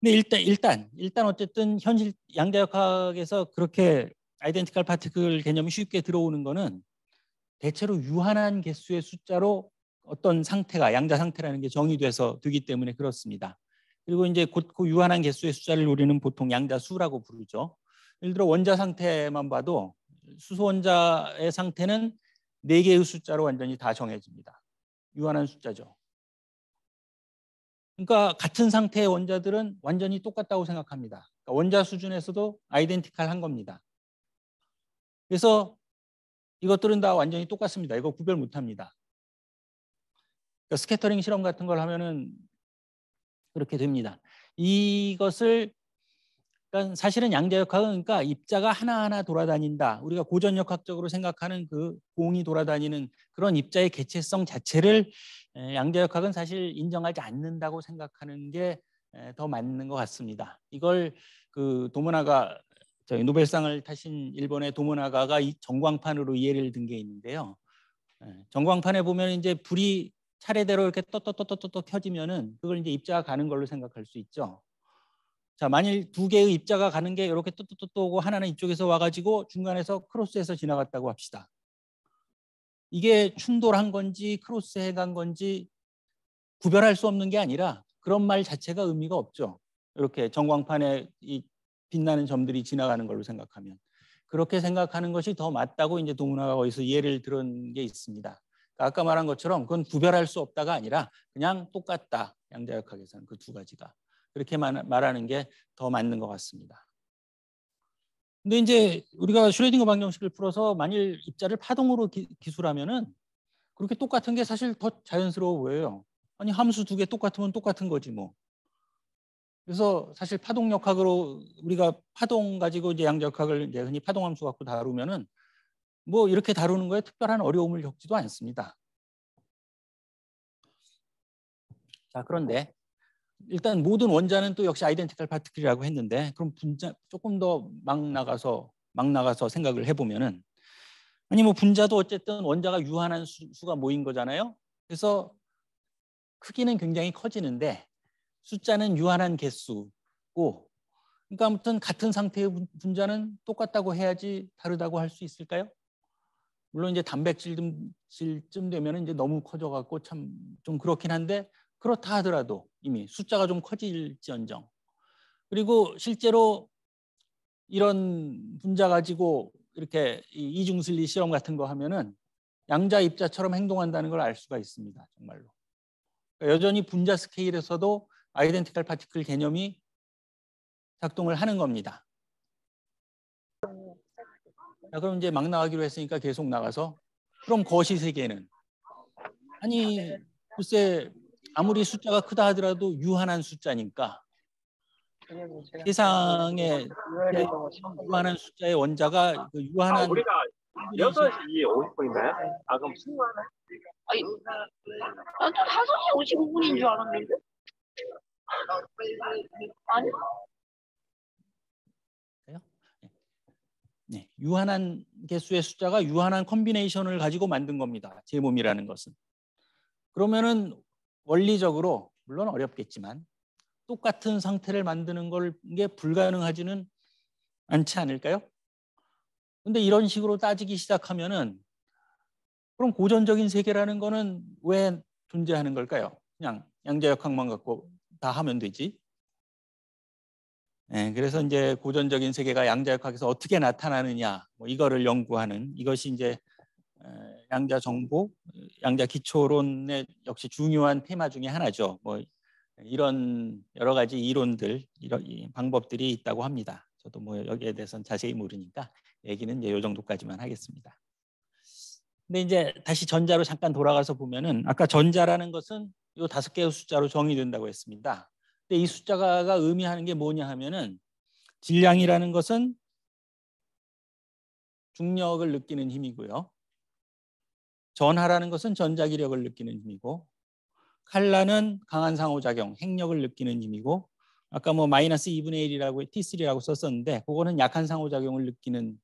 근데 일단 일단 일단 어쨌든 현실 양자역학에서 그렇게 아이덴티컬 파티클 개념이 쉽게 들어오는 거는 대체로 유한한 개수의 숫자로 어떤 상태가 양자 상태라는 게 정의돼서 되기 때문에 그렇습니다. 그리고 이제 곧 그 유한한 개수의 숫자를 우리는 보통 양자수라고 부르죠. 예를 들어 원자 상태만 봐도 수소 원자의 상태는 네 개의 숫자로 완전히 다 정해집니다. 유한한 숫자죠. 그러니까 같은 상태의 원자들은 완전히 똑같다고 생각합니다. 그러니까 원자 수준에서도 아이덴티컬한 겁니다. 그래서 이것들은 다 완전히 똑같습니다. 이거 구별 못합니다. 그러니까 스캐터링 실험 같은 걸 하면은 그렇게 됩니다. 이것을 그러니까 사실은 양자역학은 그러니까 입자가 하나하나 돌아다닌다. 우리가 고전역학적으로 생각하는 그 공이 돌아다니는 그런 입자의 개체성 자체를 양자역학은 사실 인정하지 않는다고 생각하는 게 더 맞는 것 같습니다. 이걸 그 도모나가 저희 노벨상을 타신 일본의 도모나가가 이 전광판으로 이해를 든 게 있는데요. 전광판에 보면 이제 불이 차례대로 이렇게 또또또또또 켜지면은 그걸 이제 입자가 가는 걸로 생각할 수 있죠. 자, 만일 두 개의 입자가 가는 게 이렇게 또또또 오고 하나는 이쪽에서 와가지고 중간에서 크로스해서 지나갔다고 합시다. 이게 충돌한 건지 크로스해 간 건지 구별할 수 없는 게 아니라 그런 말 자체가 의미가 없죠. 이렇게 전광판에 이 빛나는 점들이 지나가는 걸로 생각하면 그렇게 생각하는 것이 더 맞다고 이제 동문화가 어디서 예를 들은 게 있습니다. 아까 말한 것처럼 그건 구별할 수 없다가 아니라 그냥 똑같다. 양자역학에서는 그 두 가지가. 그렇게 말하는 게 더 맞는 것 같습니다. 근데 이제 우리가 슈레딩거 방정식을 풀어서 만일 입자를 파동으로 기, 술하면은 그렇게 똑같은 게 사실 더 자연스러워 보여요. 아니 함수 두 개 똑같으면 똑같은 거지 뭐. 그래서 사실 파동역학으로 우리가 파동 가지고 이제 양자역학을 이제 흔히 파동함수 갖고 다루면은 뭐 이렇게 다루는 거에 특별한 어려움을 겪지도 않습니다. 자 그런데 일단 모든 원자는 또 역시 아이덴티컬 파티클이라고 했는데 그럼 분자 조금 더 막 나가서 막 나가서 생각을 해보면은 아니 뭐 분자도 어쨌든 원자가 유한한 수, 가 모인 거잖아요. 그래서 크기는 굉장히 커지는데 숫자는 유한한 개수고 그러니까 아무튼 같은 상태의 분자는 똑같다고 해야지 다르다고 할 수 있을까요? 물론 이제 단백질쯤 되면 이제 너무 커져갖고 참 좀 그렇긴 한데 그렇다 하더라도 이미 숫자가 좀 커질지언정 그리고 실제로 이런 분자 가지고 이렇게 이중슬리 실험 같은 거 하면은 양자 입자처럼 행동한다는 걸 알 수가 있습니다. 정말로. 그러니까 여전히 분자 스케일에서도 아이덴티컬 파티클 개념이 작동을 하는 겁니다. 자, 그럼 이제 막 나가기로 했으니까 계속 나가서 그럼 거시 세계는 아니 글쎄 아무리 숫자가 크다 하더라도 유한한 숫자니까 세상에 유한한 숫자의 원자가 그 유한한 아, 우리가 6시 50분인가요? 아 그럼 승무하나? 아니, 나도 5시 55분인 줄 알았는데. 아니, 네, 유한한 개수의 숫자가 유한한 컨비네이션을 가지고 만든 겁니다. 제 몸이라는 것은. 그러면은 원리적으로 물론 어렵겠지만 똑같은 상태를 만드는 걸 이게 불가능하지는 않지 않을까요? 근데 이런 식으로 따지기 시작하면은 그럼 고전적인 세계라는 거는 왜 존재하는 걸까요? 그냥 양자역학만 갖고 다 하면 되지. 네, 그래서 이제 고전적인 세계가 양자역학에서 어떻게 나타나느냐, 뭐 이거를 연구하는 이것이 이제 양자 정보, 양자 기초론의 역시 중요한 테마 중에 하나죠. 뭐 이런 여러 가지 이론들, 이런 방법들이 있다고 합니다. 저도 뭐 여기에 대해서는 자세히 모르니까 얘기는 이제 요 정도까지만 하겠습니다. 근데 이제 다시 전자로 잠깐 돌아가서 보면은 아까 전자라는 것은 요 다섯 개의 숫자로 정의된다고 했습니다. 근데 이 숫자가 의미하는 게 뭐냐 하면은 질량이라는 것은 중력을 느끼는 힘이고요. 전하라는 것은 전자기력을 느끼는 힘이고 칼라는 강한 상호작용, 핵력을 느끼는 힘이고 아까 뭐 마이너스 2분의 1이라고 T3라고 썼었는데 그거는 약한 상호작용을 느끼는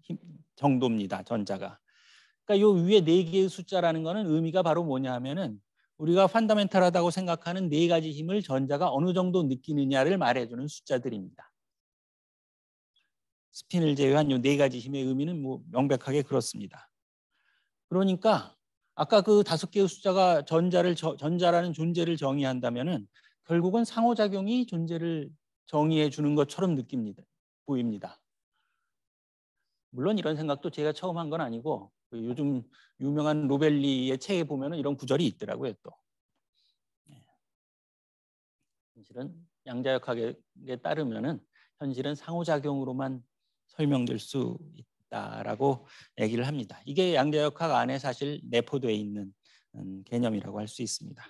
힘 정도입니다. 전자가. 그러니까 요 위에 네 개의 숫자라는 거는 의미가 바로 뭐냐 하면은 우리가 판다멘탈하다고 생각하는 네 가지 힘을 전자가 어느 정도 느끼느냐를 말해주는 숫자들입니다. 스핀을 제외한 요네 가지 힘의 의미는 뭐 명백하게 그렇습니다. 그러니까 아까 그 다섯 개의 숫자가 전자를 전자라는 존재를 정의한다면은 결국은 상호작용이 존재를 정의해 주는 것처럼 느낍니다. 보입니다. 물론 이런 생각도 제가 처음 한 건 아니고 그 요즘 유명한 로벨리의 책에 보면 이런 구절이 있더라고요. 또 네. 현실은 양자역학에 따르면은 현실은 상호작용으로만 설명될 수 있다라고 얘기를 합니다. 이게 양자역학 안에 사실 내포되어 있는 음, 개념이라고 할 수 있습니다.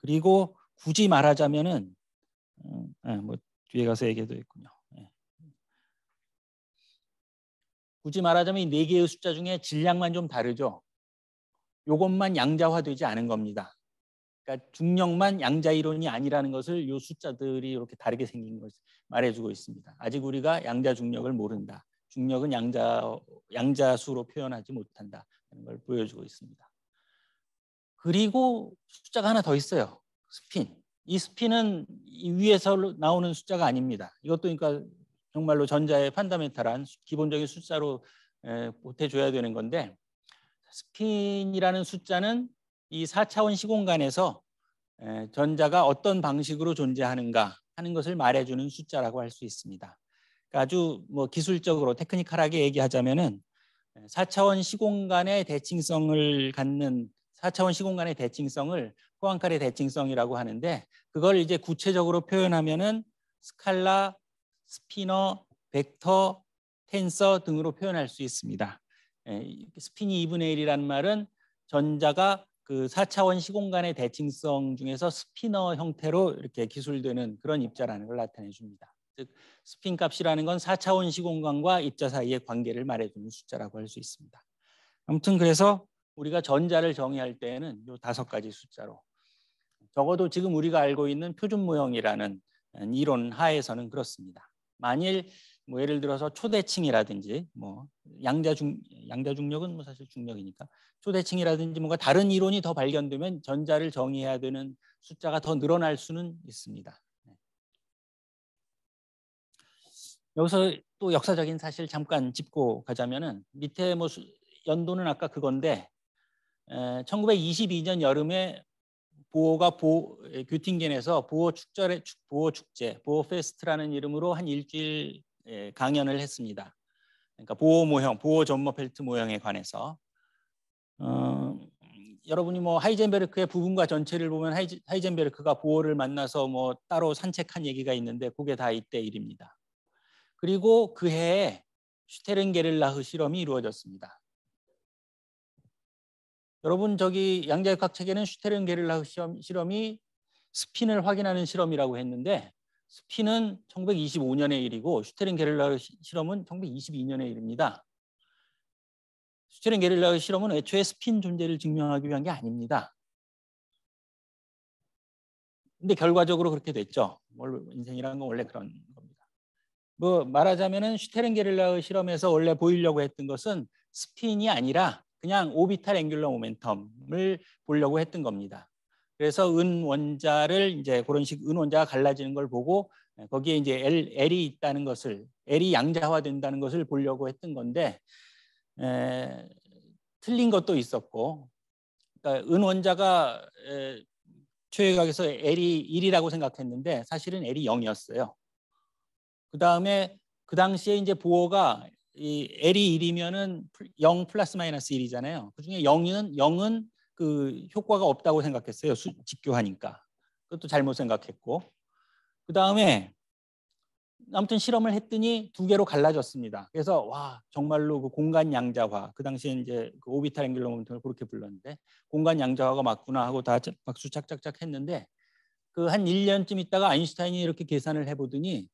그리고 굳이 말하자면은 음, 네, 뭐 뒤에 가서 얘기도 있군요. 네. 굳이 말하자면 이 네 개의 숫자 중에 질량만 좀 다르죠. 요것만 양자화되지 않은 겁니다. 그러니까 중력만 양자 이론이 아니라는 것을 요 숫자들이 이렇게 다르게 생긴 것을 말해주고 있습니다. 아직 우리가 양자 중력을 모른다. 중력은 양자 양자 수로 표현하지 못한다. 는걸 보여주고 있습니다. 그리고 숫자가 하나 더 있어요. 스핀. 이 스핀은 이 위에서 나오는 숫자가 아닙니다. 이것도 그러니까 정말로 전자의 판다멘탈한 기본적인 숫자로 보태줘야 되는 건데 스핀이라는 숫자는 이 4차원 시공간에서 전자가 어떤 방식으로 존재하는가 하는 것을 말해주는 숫자라고 할 수 있습니다. 그러니까 아주 뭐 기술적으로 테크니컬하게 얘기하자면은 4차원 시공간의 대칭성을 갖는 4차원 시공간의 대칭성을 포항칼의 대칭성이라고 하는데 그걸 이제 구체적으로 표현하면은 스칼라, spinor, 벡터, 텐서 등으로 표현할 수 있습니다. 스핀이 2분의 1이라는 말은 전자가 그 4차원 시공간의 대칭성 중에서 spinor 형태로 이렇게 기술되는 그런 입자라는 걸 나타내 줍니다. 즉 스핀 값이라는 건 4차원 시공간과 입자 사이의 관계를 말해주는 숫자라고 할 수 있습니다. 아무튼 그래서 우리가 전자를 정의할 때에는 이 다섯 가지 숫자로 적어도 지금 우리가 알고 있는 표준 모형이라는 이론 하에서는 그렇습니다. 만일 뭐 예를 들어서 초대칭이라든지 뭐 양자 중 양자 중력은 뭐 사실 중력이니까 초대칭이라든지 뭔가 다른 이론이 더 발견되면 전자를 정의해야 되는 숫자가 더 늘어날 수는 있습니다. 네. 여기서 또 역사적인 사실 잠깐 짚고 가자면은 밑에 뭐 수- 연도는 아까 그건데 에, 1922년 여름에 보어가 보 에, 괴팅겐에서 보어 축절의 축- 보어 축제 보어 페스트라는 이름으로 한 일주일 에, 강연을 했습니다. 그러니까 보어 모형, 보어 조머펠트 모형에 관해서 어, 여러분이 뭐 하이젠베르크의 부분과 전체를 보면 하이젠베르크가 보호를 만나서 뭐 따로 산책한 얘기가 있는데 그게 다 이때 일입니다. 그리고 그 해에 슈테른 게릴라흐 실험이 이루어졌습니다. 여러분 저기 양자역학 책에는 슈테른 게릴라흐 시험, 실험이 스핀을 확인하는 실험이라고 했는데 스핀은 1925년의 일이고 슈테른 게릴라흐 시- 실험은 1922년의 일입니다. 슈테른 게릴라흐 실험은 애초에 스핀 존재를 증명하기 위한 게 아닙니다. 근데 결과적으로 그렇게 됐죠. 뭘 인생이라는 건 원래 그런 겁니다. 뭐 말하자면은 슈테른 게릴라흐 실험에서 원래 보이려고 했던 것은 스핀이 아니라 그냥 오비탈 앵귤러 모멘텀을 보려고 했던 겁니다. 그래서 은 원자를 이제 그런 식 은 원자가 갈라지는 걸 보고 거기에 이제 L, L이 있다는 것을 L이 양자화 된다는 것을 보려고 했던 건데 에, 틀린 것도 있었고 그러니까 은 원자가 에, 최외각에서 L이 1이라고 생각했는데 사실은 L이 0이었어요. 그 다음에 그 당시에 이제 보호가 이 L이 1이면은 0 플러스 마이너스 1이잖아요. 그 중에 0은 0은 그 효과가 없다고 생각했어요. 수, 직교하니까. 그것도 잘못 생각했고. 그 다음에 아무튼 실험을 했더니 두 개로 갈라졌습니다. 그래서 와 정말로 그 공간 양자화 그 당시에 이제 그 오비탈 앵귤러 모멘텀을 그렇게 불렀는데 공간 양자화가 맞구나 하고 다 박수 착착착 했는데 그 한 1년쯤 있다가 아인슈타인이 이렇게 계산을 해보더니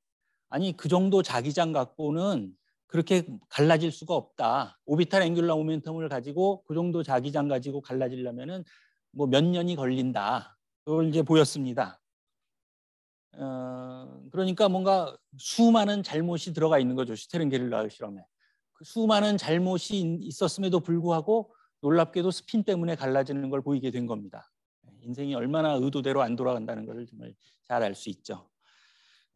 아니 그 정도 자기장 갖고는 그렇게 갈라질 수가 없다. 오비탈 앵귤러 모멘텀을 가지고 그 정도 자기장 가지고 갈라지려면은 뭐 몇 년이 걸린다. 그걸 이제 보였습니다. 어, 그러니까 뭔가 수많은 잘못이 들어가 있는 거죠. 슈테른 게릴라 실험에. 그 수많은 잘못이 있었음에도 불구하고 놀랍게도 스핀 때문에 갈라지는 걸 보이게 된 겁니다. 인생이 얼마나 의도대로 안 돌아간다는 것을 정말 잘 알 수 있죠.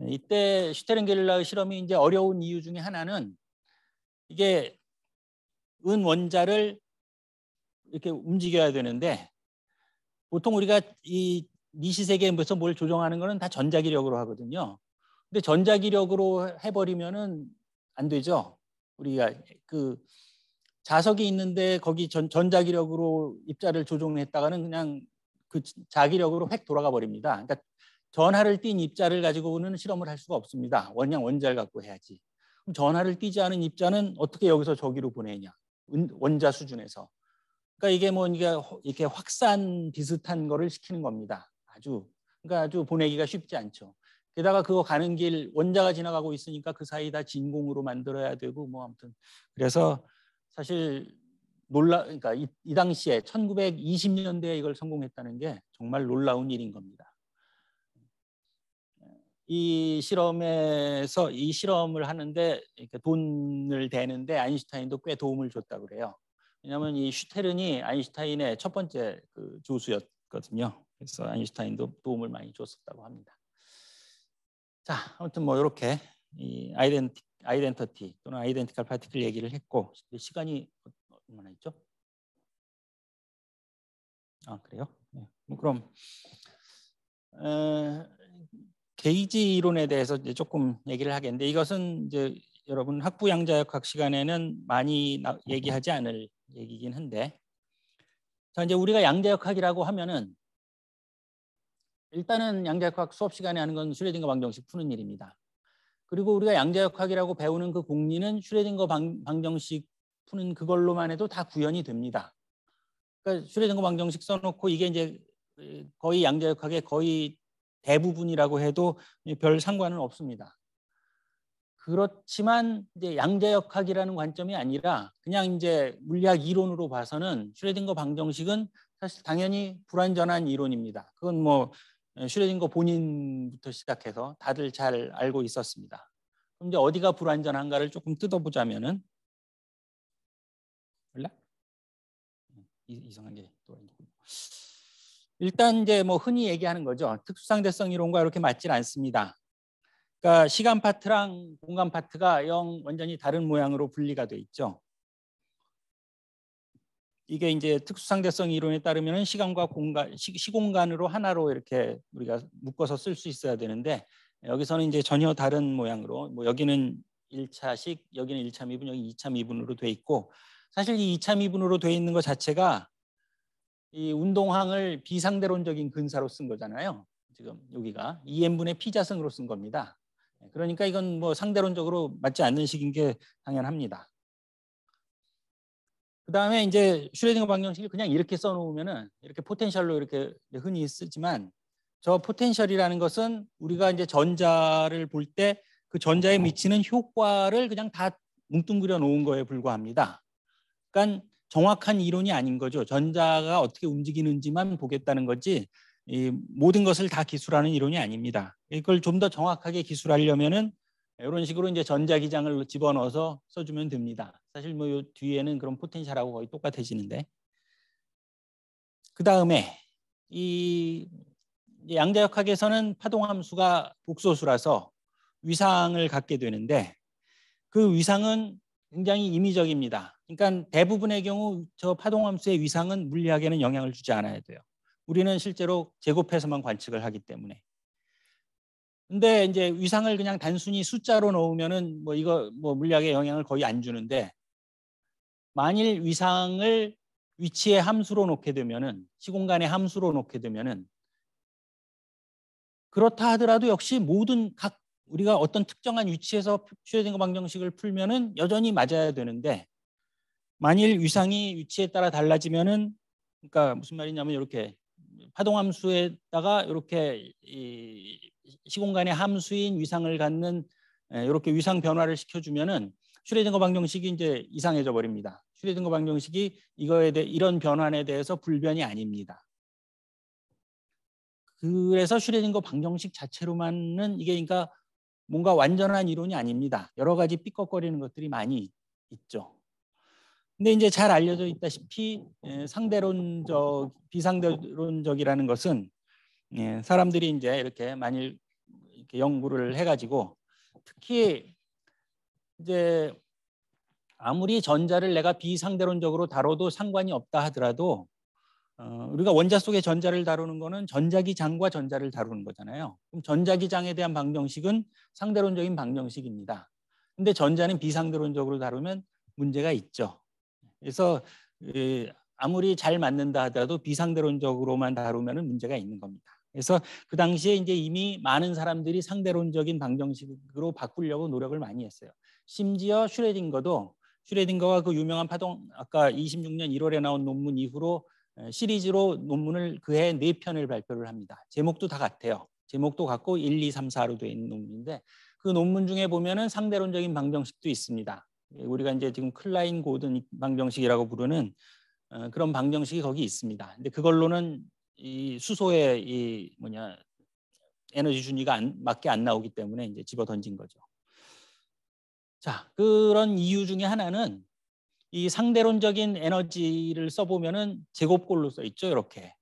이때 슈테른 게릴라 실험이 이제 어려운 이유 중에 하나는 이게 은 원자를 이렇게 움직여야 되는데 보통 우리가 이 미시세계에서 뭘 조정하는 거는 다 전자기력으로 하거든요. 근데 전자기력으로 해버리면은 안 되죠. 우리가 그 자석이 있는데 거기 전, 전자기력으로 입자를 조종했다가는 그냥 그 자기력으로 획 돌아가 버립니다. 그러니까 전하를 띈 입자를 가지고는 실험을 할 수가 없습니다. 원양 원자를 갖고 해야지. 전하를 띄지 않은 입자는 어떻게 여기서 저기로 보내냐? 원자 수준에서. 그러니까 이게 뭐 이게 확산 비슷한 거를 시키는 겁니다. 아주 그러니까 아주 보내기가 쉽지 않죠. 게다가 그거 가는 길 원자가 지나가고 있으니까 그 사이 다 진공으로 만들어야 되고 뭐 아무튼 그래서 사실 놀라 그러니까 이, 이 당시에 1920년대에 이걸 성공했다는 게 정말 놀라운 일인 겁니다. 이 실험에서 이 실험을 하는데 이렇게 돈을 대는데 아인슈타인도 꽤 도움을 줬다고 그래요. 왜냐하면 이 슈테른이 아인슈타인의 첫 번째 그 조수였거든요. 그래서 아인슈타인도 도움을 많이 줬었다고 합니다. 자, 아무튼 뭐 이렇게 이 아이덴티 아이덴터티 또는 아이덴티컬 파티클 얘기를 했고 시간이 얼마나 있죠? 아 그래요? 네. 뭐 그럼 에, 게이지 이론에 대해서 이제 조금 얘기를 하겠는데 이것은 이제 여러분 학부 양자역학 시간에는 많이 나, 얘기하지 않을 얘기긴 한데 자 이제 우리가 양자역학이라고 하면은 일단은 양자역학 수업 시간에 하는 건 슈레딩거 방정식 푸는 일입니다. 그리고 우리가 양자역학이라고 배우는 그 공리는 슈레딩거 방, 방정식 푸는 그걸로만 해도 다 구현이 됩니다. 그러니까 슈레딩거 방정식 써놓고 이게 이제 거의 양자역학의 거의 대부분이라고 해도 별 상관은 없습니다. 그렇지만 이제 양자역학이라는 관점이 아니라 그냥 이제 물리학 이론으로 봐서는 슈레딩거 방정식은 사실 당연히 불완전한 이론입니다. 그건 뭐 슈레딩거 본인부터 시작해서 다들 잘 알고 있었습니다. 그럼 이제 어디가 불완전한가를 조금 뜯어보자면은 몰라? 이상한 게또 있군요. 일단 이제 뭐 흔히 얘기하는 거죠. 특수상대성 이론과 이렇게 맞질 않습니다. 그러니까 시간 파트랑 공간 파트가 영 완전히 다른 모양으로 분리가 돼 있죠. 이게 이제 특수상대성 이론에 따르면 시간과 공간, 시, 시공간으로 하나로 이렇게 우리가 묶어서 쓸 수 있어야 되는데 여기서는 이제 전혀 다른 모양으로 뭐 여기는 1차식, 여기는 1차 미분, 여기 2차 미분으로 돼 있고 사실 이 2차 미분으로 돼 있는 것 자체가 이 운동항을 비상대론적인 근사로 쓴 거잖아요. 지금 여기가 2m분의 p자승으로 쓴 겁니다. 그러니까 이건 뭐 상대론적으로 맞지 않는 식인 게 당연합니다. 그 다음에 이제 슈뢰딩거 방정식을 그냥 이렇게 써놓으면은 이렇게 potential로 이렇게 흔히 쓰지만 저 potential이라는 것은 우리가 이제 전자를 볼 때 그 전자에 미치는 효과를 그냥 다 뭉뚱그려 놓은 거에 불과합니다. 그러니까 정확한 이론이 아닌 거죠. 전자가 어떻게 움직이는지만 보겠다는 거지 이 모든 것을 다 기술하는 이론이 아닙니다. 이걸 좀 더 정확하게 기술하려면은 이런 식으로 이제 전자기장을 집어넣어서 써주면 됩니다. 사실 뭐 뒤에는 그런 포텐셜하고 거의 똑같아지는데 그 다음에 이 양자역학에서는 파동함수가 복소수라서 위상을 갖게 되는데 그 위상은 굉장히 임의적입니다. 그러니까 대부분의 경우 저 파동함수의 위상은 물리학에는 영향을 주지 않아야 돼요. 우리는 실제로 제곱해서만 관측을 하기 때문에. 근데 이제 위상을 그냥 단순히 숫자로 넣으면은 뭐 이거 뭐 물리학에 영향을 거의 안 주는데 만일 위상을 위치의 함수로 놓게 되면은 시공간의 함수로 놓게 되면은 그렇다 하더라도 역시 모든 각 우리가 어떤 특정한 위치에서 슈레딩거 방정식을 풀면은 여전히 맞아야 되는데 만일 위상이 위치에 따라 달라지면은 그러니까 무슨 말이냐면 이렇게 파동 함수에다가 이렇게 이 시공간의 함수인 위상을 갖는 이렇게 위상 변화를 시켜주면은 슈레딩거 방정식이 이제 이상해져 버립니다. 슈레딩거 방정식이 이거에 대해 이런 변환에 대해서 불변이 아닙니다. 그래서 슈레딩거 방정식 자체로만은 이게 그러니까 뭔가 완전한 이론이 아닙니다. 여러 가지 삐걱거리는 것들이 많이 있죠. 근데 이제 잘 알려져 있다시피 상대론적, 비상대론적이라는 것은 사람들이 이제 이렇게 만일 이렇게 연구를 해가지고 특히 이제 아무리 전자를 내가 비상대론적으로 다뤄도 상관이 없다 하더라도 어, 우리가 원자 속의 전자를 다루는 거는 전자기장과 전자를 다루는 거잖아요. 그럼 전자기장에 대한 방정식은 상대론적인 방정식입니다. 근데 전자는 비상대론적으로 다루면 문제가 있죠. 그래서 아무리 잘 맞는다 하더라도 비상대론적으로만 다루면 문제가 있는 겁니다. 그래서 그 당시에 이제 이미 많은 사람들이 상대론적인 방정식으로 바꾸려고 노력을 많이 했어요. 심지어 슈레딩거도 슈레딩거가 그 유명한 파동 아까 26년 1월에 나온 논문 이후로 시리즈로 논문을 그해 네 편을 발표를 합니다. 제목도 다 같아요. 제목도 같고 1, 2, 3, 4로 되어 있는 논문인데 그 논문 중에 보면은 상대론적인 방정식도 있습니다. 우리가 이제 지금 클라인 고든 방정식이라고 부르는 어, 그런 방정식이 거기 있습니다. 근데 그걸로는 이 수소의 이 뭐냐 에너지 준위가 안, 맞게 안 나오기 때문에 이제 집어 던진 거죠. 자, 그런 이유 중에 하나는 이 상대론적인 에너지를 써보면은 제곱골로 써 있죠, 이렇게.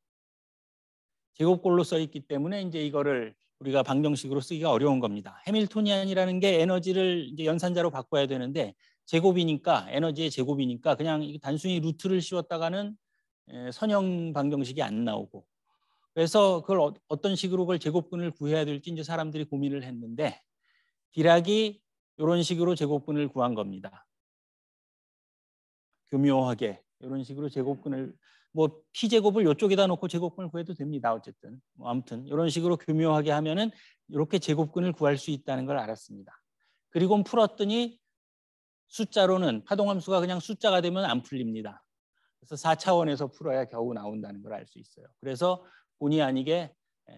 제곱골로 써 있기 때문에 이제 이거를 우리가 방정식으로 쓰기가 어려운 겁니다. 해밀토니안이라는 게 에너지를 이제 연산자로 바꿔야 되는데 제곱이니까 에너지의 제곱이니까 그냥 단순히 루트를 씌웠다가는 선형 방정식이 안 나오고 그래서 그걸 어, 어떤 식으로 그걸 제곱근을 구해야 될지 이제 사람들이 고민을 했는데 디락이 이런 식으로 제곱근을 구한 겁니다. 교묘하게 이런 식으로 제곱근을 뭐 p제곱을 이쪽에다 놓고 제곱근을 구해도 됩니다. 어쨌든 뭐 아무튼 이런 식으로 교묘하게 하면은 이렇게 제곱근을 구할 수 있다는 걸 알았습니다. 그리고 풀었더니 숫자로는 파동함수가 그냥 숫자가 되면 안 풀립니다. 그래서 4차원에서 풀어야 겨우 나온다는 걸 알 수 있어요. 그래서 본의 아니게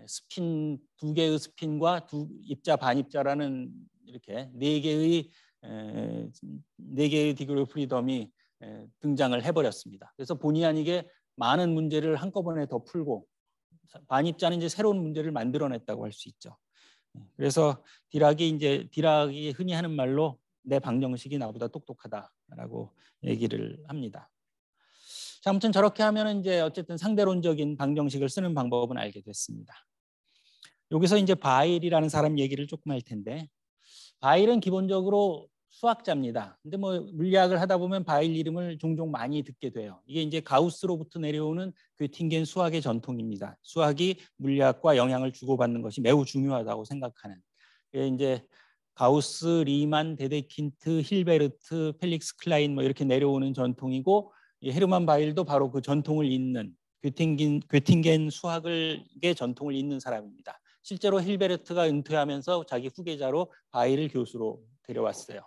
스핀 두 개의 스핀과 두 입자 반입자라는 이렇게 네 개의 네 개의 degree freedom이 등장을 해버렸습니다. 그래서 본의 아니게 많은 문제를 한꺼번에 더 풀고 반입자는 이제 새로운 문제를 만들어냈다고 할 수 있죠. 그래서 디락이 이제 디락이 흔히 하는 말로 내 방정식이 나보다 똑똑하다라고 얘기를 합니다. 자, 아무튼 저렇게 하면 이제 어쨌든 상대론적인 방정식을 쓰는 방법은 알게 됐습니다. 여기서 이제 바일이라는 사람 얘기를 조금 할 텐데 바일은 기본적으로 수학자입니다. 근데 뭐 물리학을 하다 보면 바일 이름을 종종 많이 듣게 돼요. 이게 이제 가우스로부터 내려오는 괴팅겐 수학의 전통입니다. 수학이 물리학과 영향을 주고받는 것이 매우 중요하다고 생각하는. 이게 이제 가우스, 리만, 데데킨트, 힐베르트, 펠릭스 클라인 뭐 이렇게 내려오는 전통이고 헤르만 바일도 바로 그 전통을 잇는 괴팅겐, 괴팅겐 수학을 의 전통을 잇는 사람입니다. 실제로 힐베르트가 은퇴하면서 자기 후계자로 바일을 교수로 데려왔어요.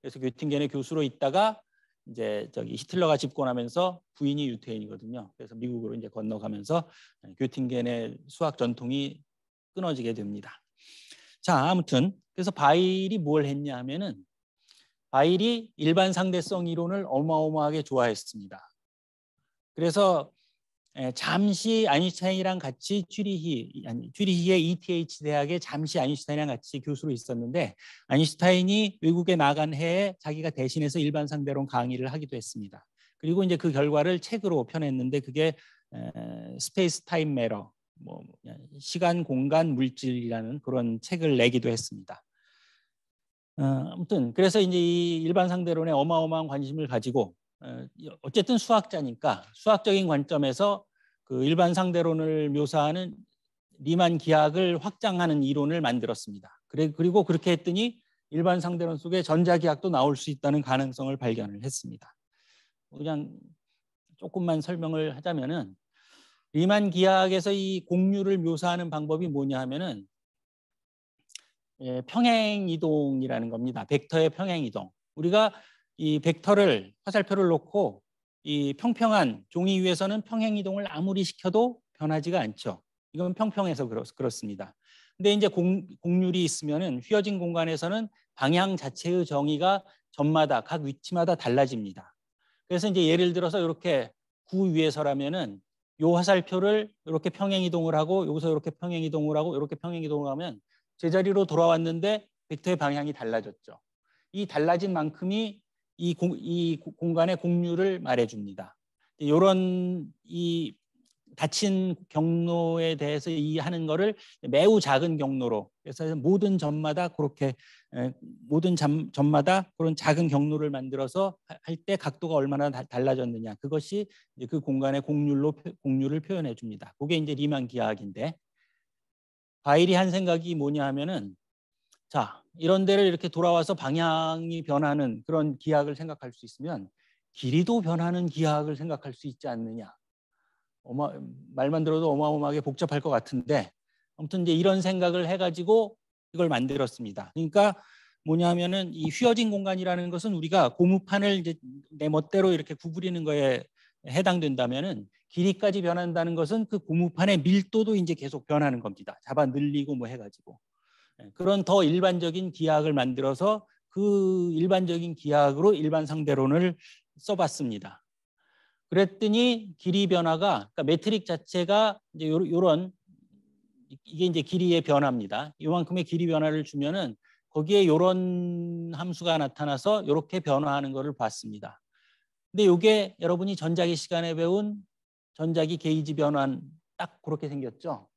그래서 괴팅겐의 교수로 있다가 이제 저기 히틀러가 집권하면서 부인이 유태인이거든요. 그래서 미국으로 이제 건너가면서 교팅겐의 수학 전통이 끊어지게 됩니다. 자, 아무튼 그래서 바일이 뭘 했냐 하면은 바일이 일반 상대성 이론을 어마어마하게 좋아했습니다. 그래서 예, 잠시 아인슈타인이랑 같이 쥐리히 아니 쥐리히의 ETH 대학에 잠시 아인슈타인이랑 같이 교수로 있었는데 아인슈타인이 외국에 나간 해에 자기가 대신해서 일반 상대론 강의를 하기도 했습니다. 그리고 이제 그 결과를 책으로 펴냈는데 그게 Space Time Matter 뭐 시간 공간 물질이라는 그런 책을 내기도 했습니다. 어, 아무튼 그래서 이제 이 일반 상대론에 어마어마한 관심을 가지고 어, 어쨌든 수학자니까 수학적인 관점에서 그 일반 상대론을 묘사하는 리만 기하학을 확장하는 이론을 만들었습니다. 그리고 그렇게 했더니 일반 상대론 속에 전자기하학도 나올 수 있다는 가능성을 발견을 했습니다. 그냥 조금만 설명을 하자면은 리만 기하학에서 이 공류를 묘사하는 방법이 뭐냐 하면은 예, 평행 이동이라는 겁니다. 벡터의 평행 이동. 우리가 이 벡터를 화살표를 놓고 이 평평한 종이 위에서는 평행 이동을 아무리 시켜도 변하지가 않죠. 이건 평평해서 그렇, 습니다 근데 이제 공, 공률이 있으면은 휘어진 공간에서는 방향 자체의 정의가 점마다 각 위치마다 달라집니다. 그래서 이제 예를 들어서 이렇게 구 위에서라면은 요 화살표를 이렇게 평행 이동을 하고 여기서 이렇게 평행 이동을 하고 이렇게 평행 이동을 하면 제자리로 돌아왔는데 벡터의 방향이 달라졌죠. 이 달라진 만큼이 이, 공, 이 공간의 공률을 말해줍니다. 이런 이 닫힌 경로에 대해서 이 하는 거를 매우 작은 경로로 그래서 모든 점마다 그렇게 모든 점, 점마다 그런 작은 경로를 만들어서 할 때 각도가 얼마나 달라졌느냐 그것이 그 공간의 공률로 공률을 표현해 줍니다. 그게 이제 리만 기하학인데 바일이 한 생각이 뭐냐 하면은 자 이런 데를 이렇게 돌아와서 방향이 변하는 그런 기하학을 생각할 수 있으면 길이도 변하는 기하학을 생각할 수 있지 않느냐. 어마, 말만 들어도 어마어마하게 복잡할 것 같은데 아무튼 이제 이런 생각을 해가지고 이걸 만들었습니다. 그러니까 뭐냐면은 이 휘어진 공간이라는 것은 우리가 고무판을 이제 내 멋대로 이렇게 구부리는 거에 해당된다면은 길이까지 변한다는 것은 그 고무판의 밀도도 이제 계속 변하는 겁니다. 잡아 늘리고 뭐 해가지고. 예, 그런 더 일반적인 기하학을 만들어서 그 일반적인 기하학으로 일반 상대론을 써봤습니다. 그랬더니 길이 변화가 그러니까 매트릭 자체가 이제 요런 이게 이제 길이의 변화입니다. 이만큼의 길이 변화를 주면은 거기에 이런 함수가 나타나서 이렇게 변화하는 것을 봤습니다. 근데 이게 여러분이 전자기 시간에 배운 전자기 게이지 변환 딱 그렇게 생겼죠.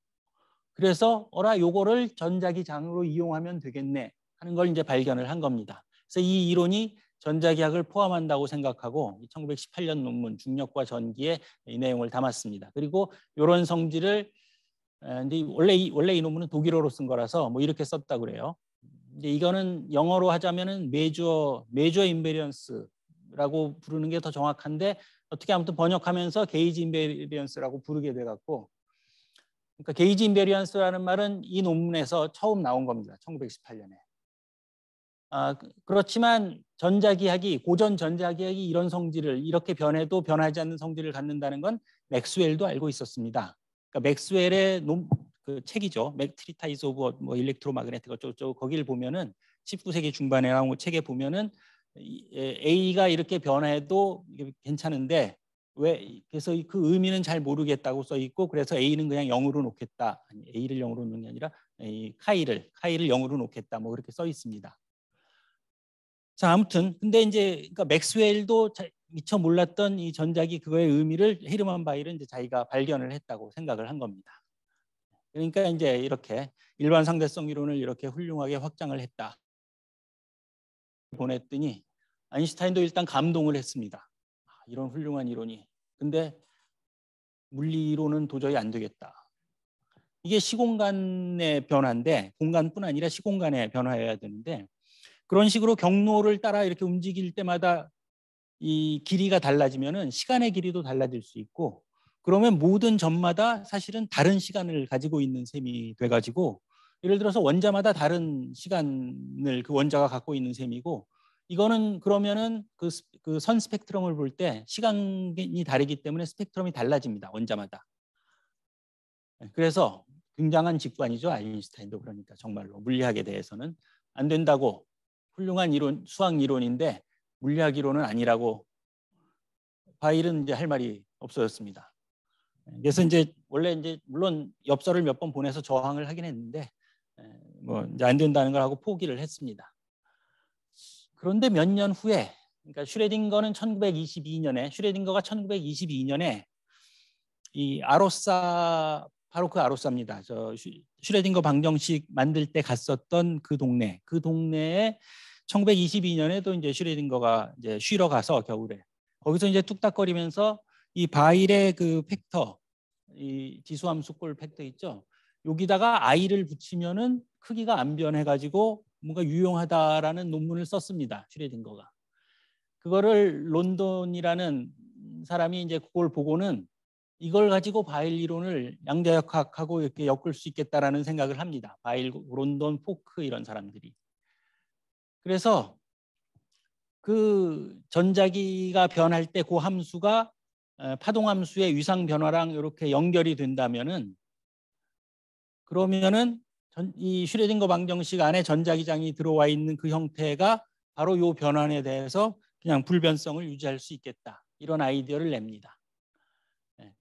그래서 어라 요거를 전자기 장으로 이용하면 되겠네 하는 걸 이제 발견을 한 겁니다. 그래서 이 이론이 전자기학을 포함한다고 생각하고 1918년 논문 중력과 전기에 이 내용을 담았습니다. 그리고 이런 성질을 근데 원래 이, 원래 이 논문은 독일어로 쓴 거라서 뭐 이렇게 썼다 그래요. 이제 이거는 영어로 하자면은 measure measure invariance라고 부르는 게 더 정확한데 어떻게 아무튼 번역하면서 gauge invariance라고 부르게 돼 갖고 그러니까 gauge invariance라는 말은 이 논문에서 처음 나온 겁니다. 1918년에. 아, 그, 그렇지만 전자기학이 고전 전자기학이 이런 성질을 이렇게 변해도 변하지 않는 성질을 갖는다는 건 맥스웰도 알고 있었습니다. 그러니까 맥스웰의 논, 그 책이죠. 맥 Treatise of 뭐 Electromagnetic 어쩌고 거기를 보면은 19세기 중반에 나온 책에 보면은 A가 이렇게 변해도 괜찮은데 왜 그래서 그 의미는 잘 모르겠다고 써 있고 그래서 A는 그냥 0으로 놓겠다. 아니, A를 0으로 놓는 게 아니라 이 카이를 카이를 0으로 놓겠다. 뭐 그렇게 써 있습니다. 자, 아무튼 근데 이제 그러니까 맥스웰도 미처 몰랐던 이 전자기 그거의 의미를 헤르만 바일은 이제 자기가 발견을 했다고 생각을 한 겁니다. 그러니까 이제 이렇게 일반 상대성 이론을 이렇게 훌륭하게 확장을 했다. 보냈더니 아인슈타인도 일단 감동을 했습니다. 아, 이런 훌륭한 이론이. 근데 물리 이론은 도저히 안 되겠다. 이게 시공간의 변화인데 공간뿐 아니라 시공간의 변화여야 되는데 그런 식으로 경로를 따라 이렇게 움직일 때마다 이 길이가 달라지면은 시간의 길이도 달라질 수 있고 그러면 모든 점마다 사실은 다른 시간을 가지고 있는 셈이 돼가지고 예를 들어서 원자마다 다른 시간을 그 원자가 갖고 있는 셈이고 이거는 그러면은 그 선 스펙트럼을 볼 때 시간이 다르기 때문에 스펙트럼이 달라집니다 원자마다. 네, 그래서 굉장한 직관이죠 아인슈타인도 그러니까 정말로 물리학에 대해서는 안 된다고 훌륭한 이론 수학 이론인데 물리학 이론은 아니라고 바일은 이제 할 말이 없어졌습니다. 그래서 이제 원래 이제 물론 엽서를 몇 번 보내서 저항을 하긴 했는데 뭐 이제 안 된다는 걸 하고 포기를 했습니다. 그런데 몇 년 후에 그러니까 슈레딩거는 1922년에 슈레딩거가 1922년에 이 아로사 바로 그 아로사입니다. 저 슈레딩거 방정식 만들 때 갔었던 그 동네 그 동네에 1922년에도 이제 슈레딩거가 이제 쉬러 가서 겨울에 거기서 이제 뚝딱거리면서 이 바일의 그 팩터 이 지수함수꼴 팩터 있죠. 여기다가 i를 붙이면은 크기가 안 변해가지고 뭔가 유용하다라는 논문을 썼습니다. 슈레딩거가. 그거를 론돈이라는 사람이 이제 그걸 보고는 이걸 가지고 바일 이론을 양자역학하고 이렇게 엮을 수 있겠다라는 생각을 합니다. 바일, 론돈, 포크 이런 사람들이. 그래서 그 전자기가 변할 때 그 함수가 파동 함수의 위상 변화랑 이렇게 연결이 된다면은 그러면은 이 슈레딩거 방정식 안에 전자기장이 들어와 있는 그 형태가 바로 이 변환에 대해서 그냥 불변성을 유지할 수 있겠다 이런 아이디어를 냅니다. 네.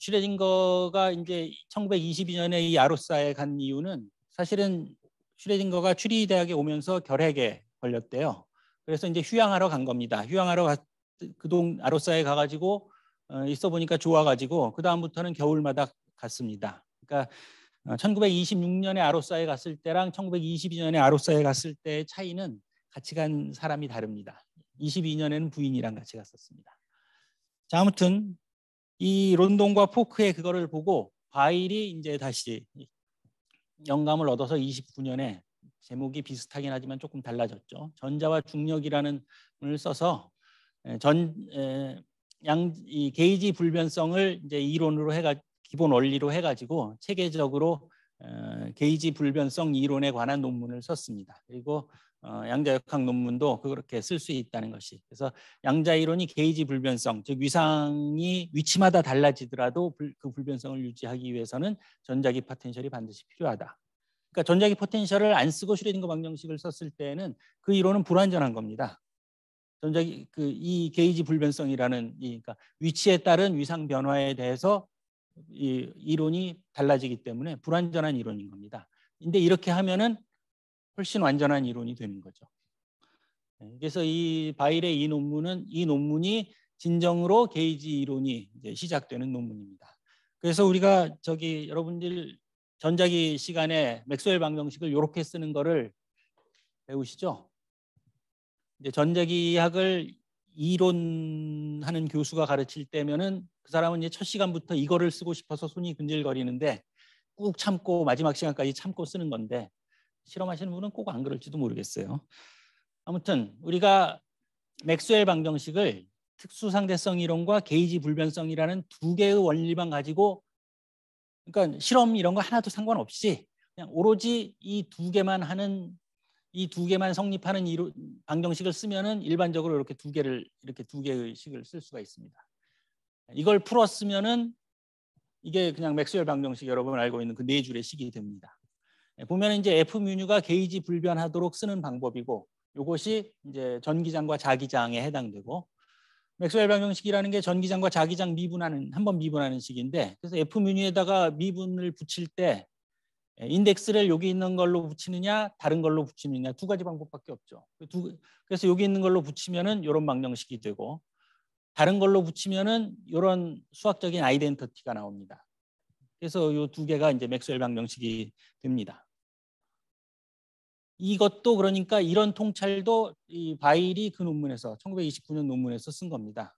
슈레딩거가 이제 1922년에 이 아로사에 간 이유는 사실은 슈레딩거가 추리 대학에 오면서 결핵에 걸렸대요. 그래서 이제 휴양하러 간 겁니다. 휴양하러 그동 아로사에 가가지고 어, 있어 보니까 좋아가지고 그 다음부터는 겨울마다 갔습니다. 그러니까 1926년에 어, 아로사에 갔을 때랑 1922년에 아로사에 갔을 때의 차이는 같이 간 사람이 다릅니다. 22년에는 부인이랑 같이 갔었습니다. 자 아무튼 이 론돈과 포크의 그거를 보고 바일이 이제 다시 영감을 얻어서 29년에 제목이 비슷하긴 하지만 조금 달라졌죠. 전자와 중력이라는 을 써서 전 양 이 게이지 불변성을 이제 이론으로 해가 기본 원리로 해가지고 체계적으로 어, 게이지 불변성 이론에 관한 논문을 썼습니다. 그리고 어, 양자역학 논문도 그렇게 쓸 수 있다는 것이 그래서 양자 이론이 게이지 불변성 즉 위상이 위치마다 달라지더라도 불, 그 불변성을 유지하기 위해서는 전자기 파텐셜이 반드시 필요하다. 그러니까 전자기 포텐셜을 안 쓰고 슈레딩거 방정식을 썼을 때는 그 이론은 불완전한 겁니다. 전자기 그 이 게이지 불변성이라는 이 그러니까 위치에 따른 위상 변화에 대해서 이 이론이 달라지기 때문에 불완전한 이론인 겁니다. 근데 이렇게 하면은 훨씬 완전한 이론이 되는 거죠. 네, 그래서 이 바일의 이 논문은 이 논문이 진정으로 게이지 이론이 이제 시작되는 논문입니다. 그래서 우리가 저기 여러분들 전자기 시간에 맥스웰 방정식을 이렇게 쓰는 거를 배우시죠? 이제 전자기학을 이론하는 교수가 가르칠 때면은 그 사람은 이제 첫 시간부터 이거를 쓰고 싶어서 손이 근질거리는데 꾹 참고 마지막 시간까지 참고 쓰는 건데 실험하시는 분은 꼭 안 그럴지도 모르겠어요. 아무튼 우리가 맥스웰 방정식을 특수 상대성 이론과 게이지 불변성이라는 두 개의 원리만 가지고 그러니까 실험 이런 거 하나도 상관없이 그냥 오로지 이 두 개만 하는 이 두 개만 성립하는 이로, 방정식을 쓰면은 일반적으로 이렇게 두 개를 이렇게 두 개의 식을 쓸 수가 있습니다. 이걸 풀었으면은 이게 그냥 맥스웰 방정식 여러분 알고 있는 그 네 줄의 식이 됩니다. 보면 이제 F 뮤뉴가 게이지 불변하도록 쓰는 방법이고 이것이 이제 전기장과 자기장에 해당되고 맥스웰 방정식이라는 게 전기장과 자기장 미분하는 한 번 미분하는 식인데 그래서 F 뮤니에다가 미분을 붙일 때 인덱스를 여기 있는 걸로 붙이느냐 다른 걸로 붙이느냐 두 가지 방법밖에 없죠. 두, 그래서 여기 있는 걸로 붙이면은 이런 방정식이 되고 다른 걸로 붙이면은 이런 수학적인 아이덴티티가 나옵니다. 그래서 이 두 개가 이제 맥스웰 방정식이 됩니다. 이것도 그러니까 이런 통찰도 이 바일이 그 논문에서 1929년 논문에서 쓴 겁니다.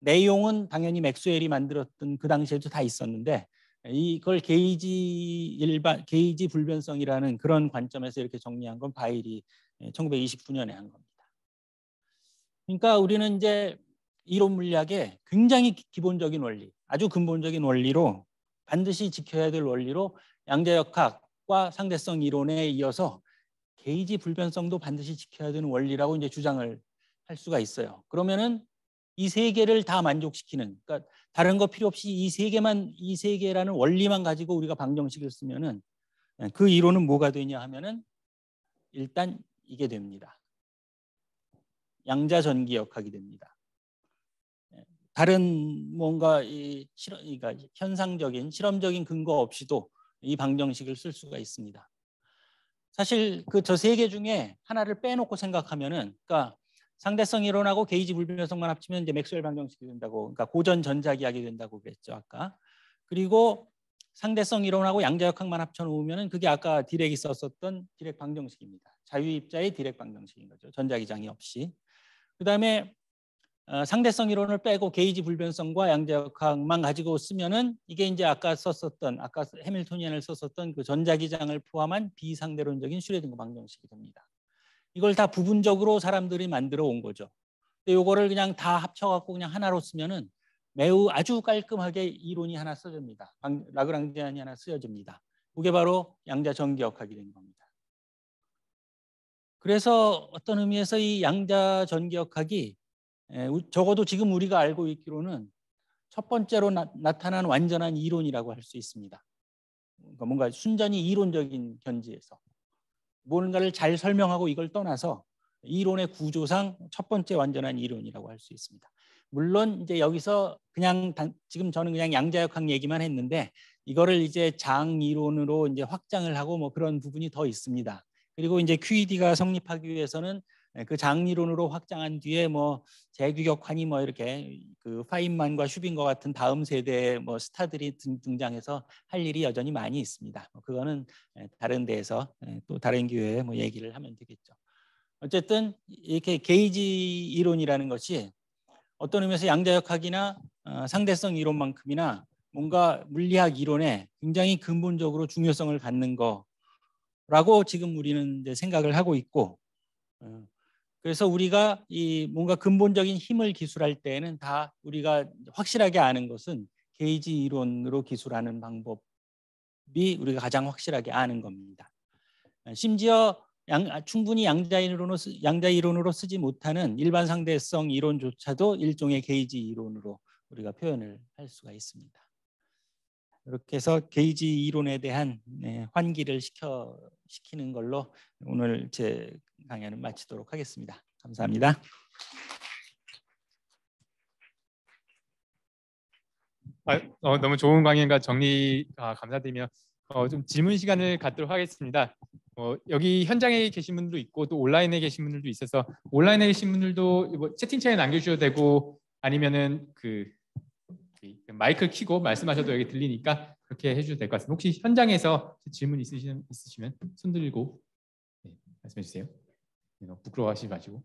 내용은 당연히 맥스웰이 만들었던 그 당시에도 다 있었는데 이걸 게이지 일반 게이지 불변성이라는 그런 관점에서 이렇게 정리한 건 바일이 1929년에 한 겁니다. 그러니까 우리는 이제 이론 물리학의 굉장히 기본적인 원리, 아주 근본적인 원리로 반드시 지켜야 될 원리로 양자역학과 상대성 이론에 이어서 게이지 불변성도 반드시 지켜야 되는 원리라고 이제 주장을 할 수가 있어요. 그러면은 이 세 개를 다 만족시키는, 그러니까 다른 거 필요 없이 이 세 개만 이 세 개라는 원리만 가지고 우리가 방정식을 쓰면은 그 이론은 뭐가 되냐 하면은 일단 이게 됩니다. 양자 전기 역학이 됩니다. 다른 뭔가 이 실험, 그러니까 현상적인 실험적인 근거 없이도 이 방정식을 쓸 수가 있습니다. 사실 그 저 세 개 중에 하나를 빼놓고 생각하면은, 그러니까 상대성 이론하고 게이지 불변성만 합치면 이제 맥스웰 방정식이 된다고, 그러니까 고전 전자기학이 된다고 그랬죠 아까. 그리고 상대성 이론하고 양자역학만 합쳐놓으면은 그게 아까 디렉이 썼었던 디렉 방정식입니다. 자유입자의 디렉 방정식인 거죠. 전자기장이 없이. 그 다음에 어, 상대성 이론을 빼고 게이지 불변성과 양자역학만 가지고 쓰면은 이게 이제 아까 썼었던 아까 해밀토니안을 썼었던 그 전자기장을 포함한 비상대론적인 슈레딩거 방정식이 됩니다. 이걸 다 부분적으로 사람들이 만들어 온 거죠. 근데 요거를 그냥 다 합쳐 갖고 그냥 하나로 쓰면은 매우 아주 깔끔하게 이론이 하나 써집니다. 라그랑지안이 하나 쓰여집니다. 그게 바로 양자 전기역학이 된 겁니다. 그래서 어떤 의미에서 이 양자 전기역학이 예, 적어도 지금 우리가 알고 있기로는 첫 번째로 나, 타난 완전한 이론이라고 할 수 있습니다. 그러니까 뭔가 순전히 이론적인 견지에서 뭔가를 잘 설명하고 이걸 떠나서 이론의 구조상 첫 번째 완전한 이론이라고 할 수 있습니다. 물론 이제 여기서 그냥 단, 지금 저는 그냥 양자역학 얘기만 했는데 이거를 이제 장 이론으로 이제 확장을 하고 뭐 그런 부분이 더 있습니다. 그리고 이제 QED가 성립하기 위해서는 예, 그 장리론으로 확장한 뒤에 뭐 재규격환이 뭐 이렇게 그 파인만과 슈빈과 같은 다음 세대의 뭐 스타들이 등장해서 할 일이 여전히 많이 있습니다. 뭐 그거는 예, 다른 데에서 예, 또 다른 기회에 뭐 얘기를 하면 되겠죠. 어쨌든 이렇게 게이지 이론이라는 것이 어떤 의미에서 양자역학이나 어, 상대성 이론만큼이나 뭔가 물리학 이론에 굉장히 근본적으로 중요성을 갖는 거라고 지금 우리는 생각을 하고 있고 어, 그래서 우리가 이 뭔가 근본적인 힘을 기술할 때에는 다 우리가 확실하게 아는 것은 게이지 이론으로 기술하는 방법이 우리가 가장 확실하게 아는 겁니다. 심지어 양, 충분히 양자 이론으로 양자 이론으로 쓰지 못하는 일반 상대성 이론조차도 일종의 게이지 이론으로 우리가 표현을 할 수가 있습니다. 이렇게 해서 게이지 이론에 대한 네, 환기를 시켜 시키는 걸로 오늘 제 강연을 마치도록 하겠습니다. 감사합니다. 아, 어, 너무 좋은 강연과 정리 아, 감사드리며 어, 좀 질문 시간을 갖도록 하겠습니다. 어, 여기 현장에 계신 분들도 있고 또 온라인에 계신 분들도 있어서 온라인에 계신 분들도 뭐 채팅창에 남겨주셔도 되고 아니면은 그 마이크를 켜고 말씀하셔도 여기 들리니까 그렇게 해주셔도 될 것 같습니다. 혹시 현장에서 질문 있으시면, 있으시면 손 들고 네, 말씀해 주세요. 네, 부끄러워하시지 마시고.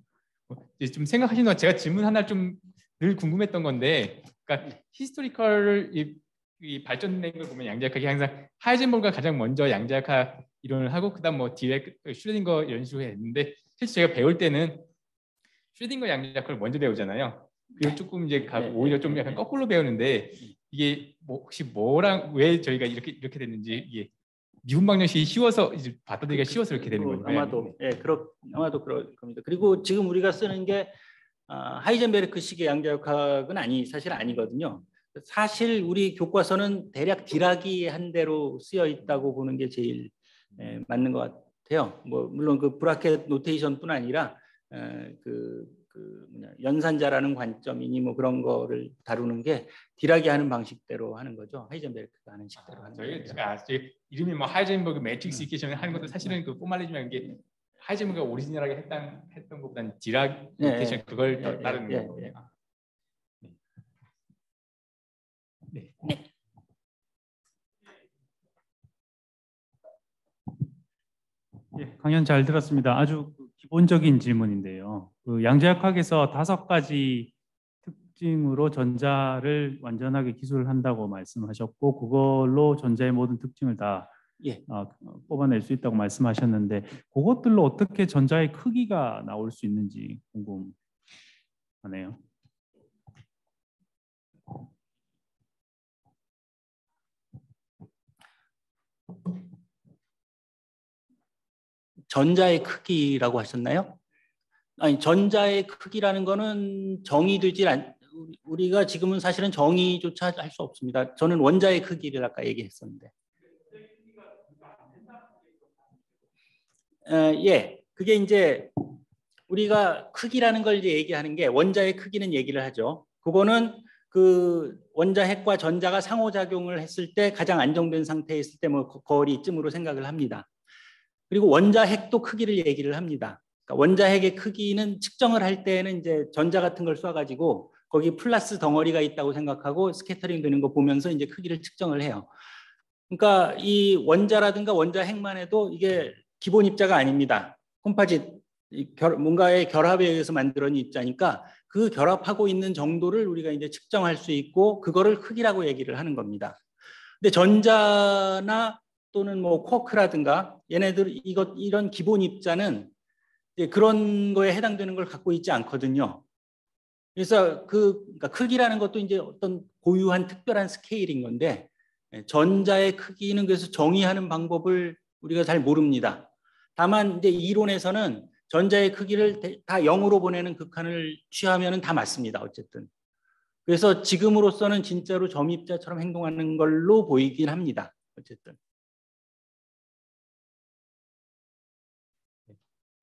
어, 좀 생각하시는 건 제가 질문 하나 좀 늘 궁금했던 건데, 그러니까 historical 이, 이 발전된 걸 보면 양자역학이 항상 하이젠버그가 가장 먼저 양자역학 이론을 하고 그다음 뭐 디렉 슈레딩거 이런 식으로 했는데 실제 제가 배울 때는 슈레딩거 양자역학을 먼저 배우잖아요. 그리고 조금 이제 가, 네, 오히려 좀 약간 거꾸로 배우는데 이게 뭐 혹시 뭐랑 왜 저희가 이렇게 이렇게 됐는지 이게 미분 방정식이 쉬워서 이제 받아들이기가 쉬워서 이렇게 되는 거예요. 아마도 예, 그렇 아마도 그럴 겁니다. 그리고 지금 우리가 쓰는 게 아, 하이젠베르크식의 양자역학은 아니 사실 아니거든요. 사실 우리 교과서는 대략 디라기 한 대로 쓰여 있다고 보는 게 제일 예, 맞는 것 같아요. 뭐 물론 그 브라켓 노테이션뿐 아니라 에, 그, 그 뭐냐 연산자라는 관점이니 뭐 그런 거를 다루는 게 디라게 하는 방식대로 하는 거죠. 하이젠베르크가 하는 식대로 아, 하는 아, 저희, 아, 저희 이름이 뭐 하이젠버그 매트릭스 음. 이케이션 하는 것도 사실은 음. 그 포말리즘이라는 게 하이젠버그가 오리지널하게 했던 했던 것보다는 딜하게 예, 예. 예, 아. 네, 네, 그걸 네, 따르는 네, 거예요. 네. 네. 예, 강연 잘 들었습니다. 아주 기본적인 질문인데요. 그 양자역학에서 다섯 가지 특징으로 전자를 완전하게 기술한다고 말씀하셨고 그걸로 전자의 모든 특징을 다 예. 어, 뽑아낼 수 있다고 말씀하셨는데 그것들로 어떻게 전자의 크기가 나올 수 있는지 궁금하네요. 전자의 크기라고 하셨나요? 아니 전자의 크기라는 거는 정의되질 않 우리- 우리가 지금은 사실은 정의조차 할 수 없습니다. 저는 원자의 크기를 아까 얘기했었는데. 어, 예, 그게 이제 우리가 크기라는 걸 이제 얘기하는 게 원자의 크기는 얘기를 하죠. 그거는 그 원자 핵과 전자가 상호작용을 했을 때 가장 안정된 상태에 있을 때 뭐 거리쯤으로 생각을 합니다. 그리고 원자 핵도 크기를 얘기를 합니다. 그러니까 원자 핵의 크기는 측정을 할 때는 이제 전자 같은 걸 쏴가지고 거기 플러스 덩어리가 있다고 생각하고 scattering 되는 거 보면서 이제 크기를 측정을 해요. 그러니까 이 원자라든가 원자 핵만 해도 이게 기본 입자가 아닙니다. 콤파짓 뭔가의 결합에 의해서 만들어진 입자니까 그 결합하고 있는 정도를 우리가 이제 측정할 수 있고 그거를 크기라고 얘기를 하는 겁니다. 근데 전자나 또는 뭐 쿼크라든가 얘네들 이것 이런 기본 입자는 그런 거에 해당되는 걸 갖고 있지 않거든요. 그래서 그 그러니까 크기라는 것도 이제 어떤 고유한 특별한 스케일인 건데 예, 전자의 크기는 그래서 정의하는 방법을 우리가 잘 모릅니다. 다만 이제 이론에서는 전자의 크기를 대- 다 0으로 보내는 극한을 취하면 다 맞습니다. 어쨌든. 그래서 지금으로서는 진짜로 점입자처럼 행동하는 걸로 보이긴 합니다. 어쨌든.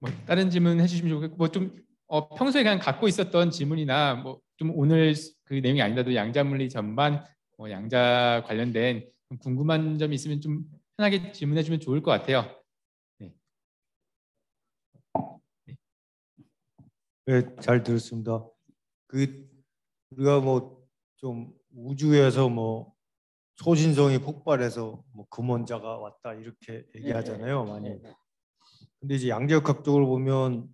뭐 다른 질문 해주시면 좋겠고 뭐좀 어, 평소에 그냥 갖고 있었던 질문이나 뭐 좀 오늘 그 내용이 아니라도 양자물리 전반 뭐 양자 관련된 좀 궁금한 점이 있으면 좀 편하게 질문해 주면 좋을 것 같아요. 네, 잘 들었습니다. 그 우리가 뭐 좀 우주에서 뭐 초신성이 폭발해서 뭐 금원자가 왔다 이렇게 얘기하잖아요, 많이. 근데 이제 양자역학적으로 보면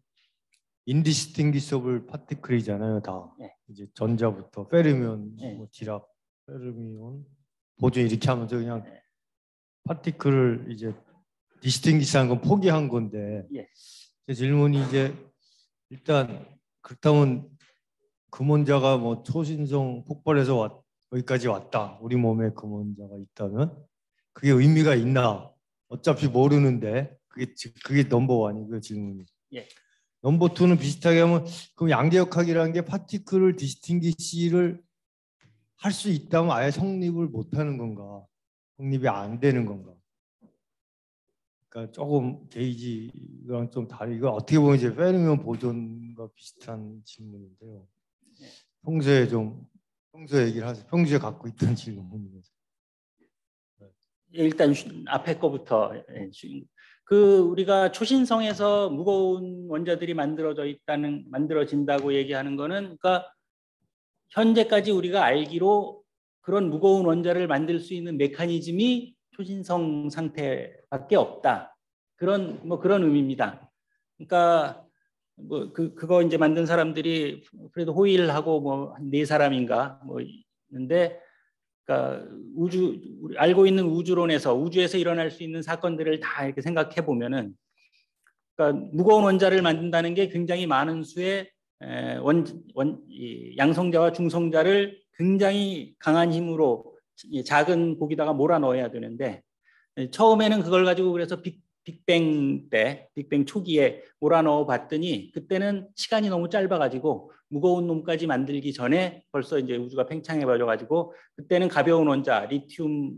indistinguishable particle이잖아요, 다. 네. 이제 전자부터 페르미온, 네. 뭐 디락, 페르미온, 보존 이렇게 하면서 그냥 네. particle을 이제 distinguish한 건 포기한 건데 예. 제 질문이 이제 일단 그렇다면 금원자가 뭐 초신성 폭발해서 왔, 여기까지 왔다. 우리 몸에 금원자가 있다면 그게 의미가 있나? 어차피 모르는데 그게 지- 그게 number one이고요 질문이. 예. number two는 비슷하게 하면 그럼 양자역학이라는 게 particle을 distinguish를 할 수 있다면 아예 성립을 못 하는 건가? 성립이 안 되는 건가? 그러니까 조금 게이지랑 좀 다르고 어떻게 보면 이제 페르미온 보존과 비슷한 질문인데요. 평소에 좀 평소 얘기를 하세요. 평소에 갖고 있던 질문이면서. 일단 쉬- 앞에 거부터 예, 쉬- 그 우리가 초신성에서 무거운 원자들이 만들어져 있다는 만들어진다고 얘기하는 거는 그러니까 현재까지 우리가 알기로 그런 무거운 원자를 만들 수 있는 메커니즘이 초신성 상태밖에 없다. 그런 뭐 그런 의미입니다. 그러니까 뭐 그 그거 이제 만든 사람들이 그래도 호일하고 뭐한네 사람인가 뭐 있는데 그러니까 우주 우리 알고 있는 우주론에서 우주에서 일어날 수 있는 사건들을 다 이렇게 생각해 보면은 그러니까 무거운 원자를 만든다는 게 굉장히 많은 수의 에, 원, 원, 이 양성자와 중성자를 굉장히 강한 힘으로 이 작은 곡에다가 몰아 넣어야 되는데 에, 처음에는 그걸 가지고 그래서 빅, 빅뱅 때 빅뱅 초기에 몰아 넣어 봤더니 그때는 시간이 너무 짧아 가지고 무거운 놈까지 만들기 전에 벌써 이제 우주가 팽창해 버려 가지고 그때는 가벼운 원자 리튬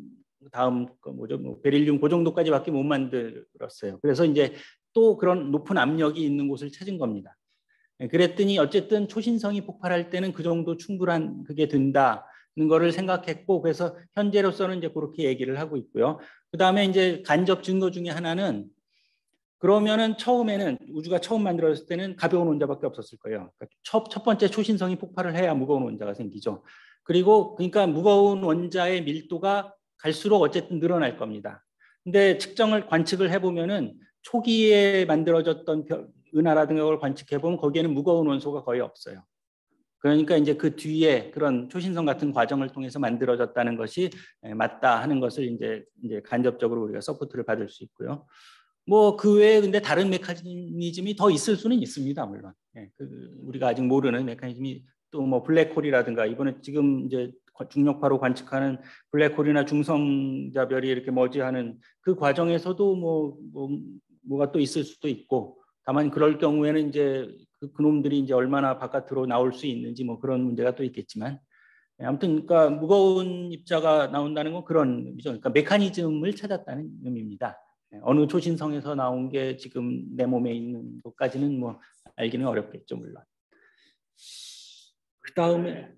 다음 그 뭐죠 뭐 베릴륨 그 정도까지밖에 못 만들었어요. 그래서 이제 또 그런 높은 압력이 있는 곳을 찾은 겁니다. 예, 그랬더니 어쨌든 초신성이 폭발할 때는 그 정도 충분한 그게 된다는 거를 생각했고 그래서 현재로서는 이제 그렇게 얘기를 하고 있고요. 그 다음에 이제 간접 증거 중에 하나는 그러면은 처음에는 우주가 처음 만들어졌을 때는 가벼운 원자밖에 없었을 거예요. 그러니까 첫, 첫 번째 초신성이 폭발을 해야 무거운 원자가 생기죠. 그리고 그러니까 무거운 원자의 밀도가 갈수록 어쨌든 늘어날 겁니다. 근데 측정을 관측을 해보면은 초기에 만들어졌던 벼- 은하라든가 걸 관측해 보면 거기에는 무거운 원소가 거의 없어요. 그러니까 이제 그 뒤에 그런 초신성 같은 과정을 통해서 만들어졌다는 것이 예, 맞다 하는 것을 이제 이제 간접적으로 우리가 support를 받을 수 있고요. 뭐 그 외에 근데 다른 메커니즘이 더 있을 수는 있습니다, 물론. 예, 그 우리가 아직 모르는 메커니즘이 또 뭐 블랙홀이라든가 이번에 지금 이제 중력파로 관측하는 블랙홀이나 중성자별이 이렇게 머지하는 그 과정에서도 뭐, 뭐 뭐가 또 있을 수도 있고 다만 그럴 경우에는 이제 그 그놈들이 이제 얼마나 바깥으로 나올 수 있는지 뭐 그런 문제가 또 있겠지만 예, 아무튼 그러니까 무거운 입자가 나온다는 건 그런 의미죠. 그러니까 메커니즘을 찾았다는 의미입니다. 예, 어느 초신성에서 나온 게 지금 내 몸에 있는 것까지는 뭐 알기는 어렵겠죠 물론. 그 다음에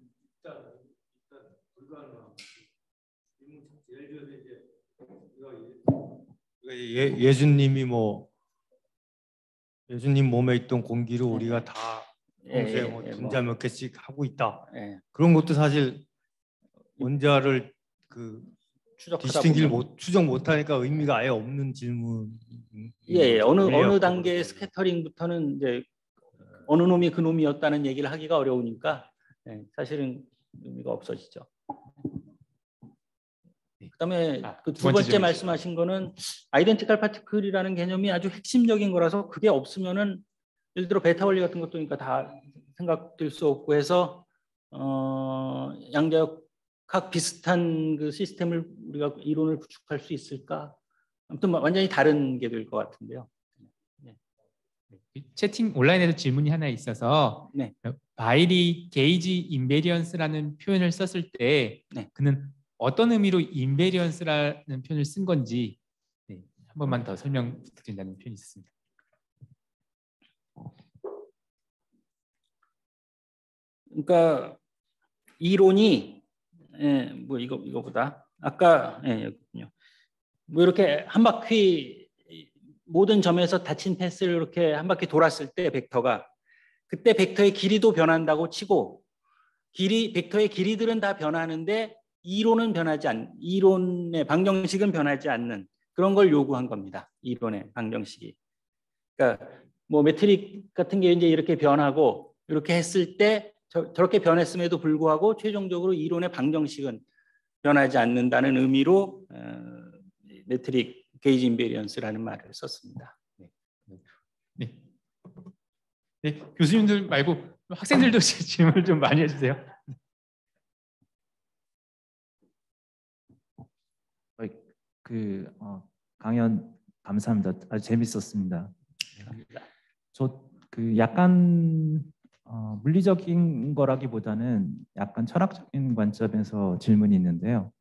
예, 예수님이 뭐 예수님 몸에 있던 공기를 우리가 다 평소에 뭐 예, 분자 몇 개씩 하고 있다. 예, 그런 것도 사실 원자를 그 추적하다 디스팅기를 못 추적 못하니까 의미가 아예 없는 질문. 예, 예. 어느 어느 없거든요. 스캐터링부터는 이제 어느 놈이 그 놈이었다는 얘기를 하기가 어려우니까 예, 사실은 의미가 없어지죠. 그다음에 아, 그두두 번째 질문이시죠. 말씀하신 거는 아이덴티컬 파티클이라는 개념이 아주 핵심적인 거라서 그게 없으면은 예를 들어 베타 원리 같은 것도 그러니까 다 생각될 수 없고 해서 어, 양자역 학 비슷한 그 시스템을 우리가 이론을 구축할 수 있을까? 아무튼 완전히 다른 게 될 것 같은데요. 채팅 온라인에도 질문이 하나 있어서 네. by the gauge invariance라는 표현을 썼을 때 네. 그는 어떤 의미로 invariance라는 표현을 쓴 건지 네, 한 번만 더 설명 부탁드린다는 표현이 있습니다. 그러니까 이론이 예, 뭐 이거 이거보다 아까 예, 여기군요. 뭐 이렇게 한 바퀴 모든 점에서 닫힌 패스를 이렇게 한 바퀴 돌았을 때 벡터가 그때 벡터의 길이도 변한다고 치고 길이 벡터의 길이들은 다 변하는데 이론은 변하지 않 이론의 방정식은 변하지 않는 그런 걸 요구한 겁니다. 이론의 방정식이. 그러니까 뭐 매트릭 같은 게 이제 이렇게 변하고 이렇게 했을 때 저, 저렇게 변했음에도 불구하고 최종적으로 이론의 방정식은 변하지 않는다는 의미로 어, 매트릭 게이지 인베리언스라는 말을 썼습니다. 네. 네, 교수님들 말고 학생들도 질문 좀 많이 해주세요. 그 어, 강연 감사합니다. 아주 재밌었습니다. 저그 약간 어, 물리적인 거라기보다는 약간 철학적인 관점에서 질문이 있는데요.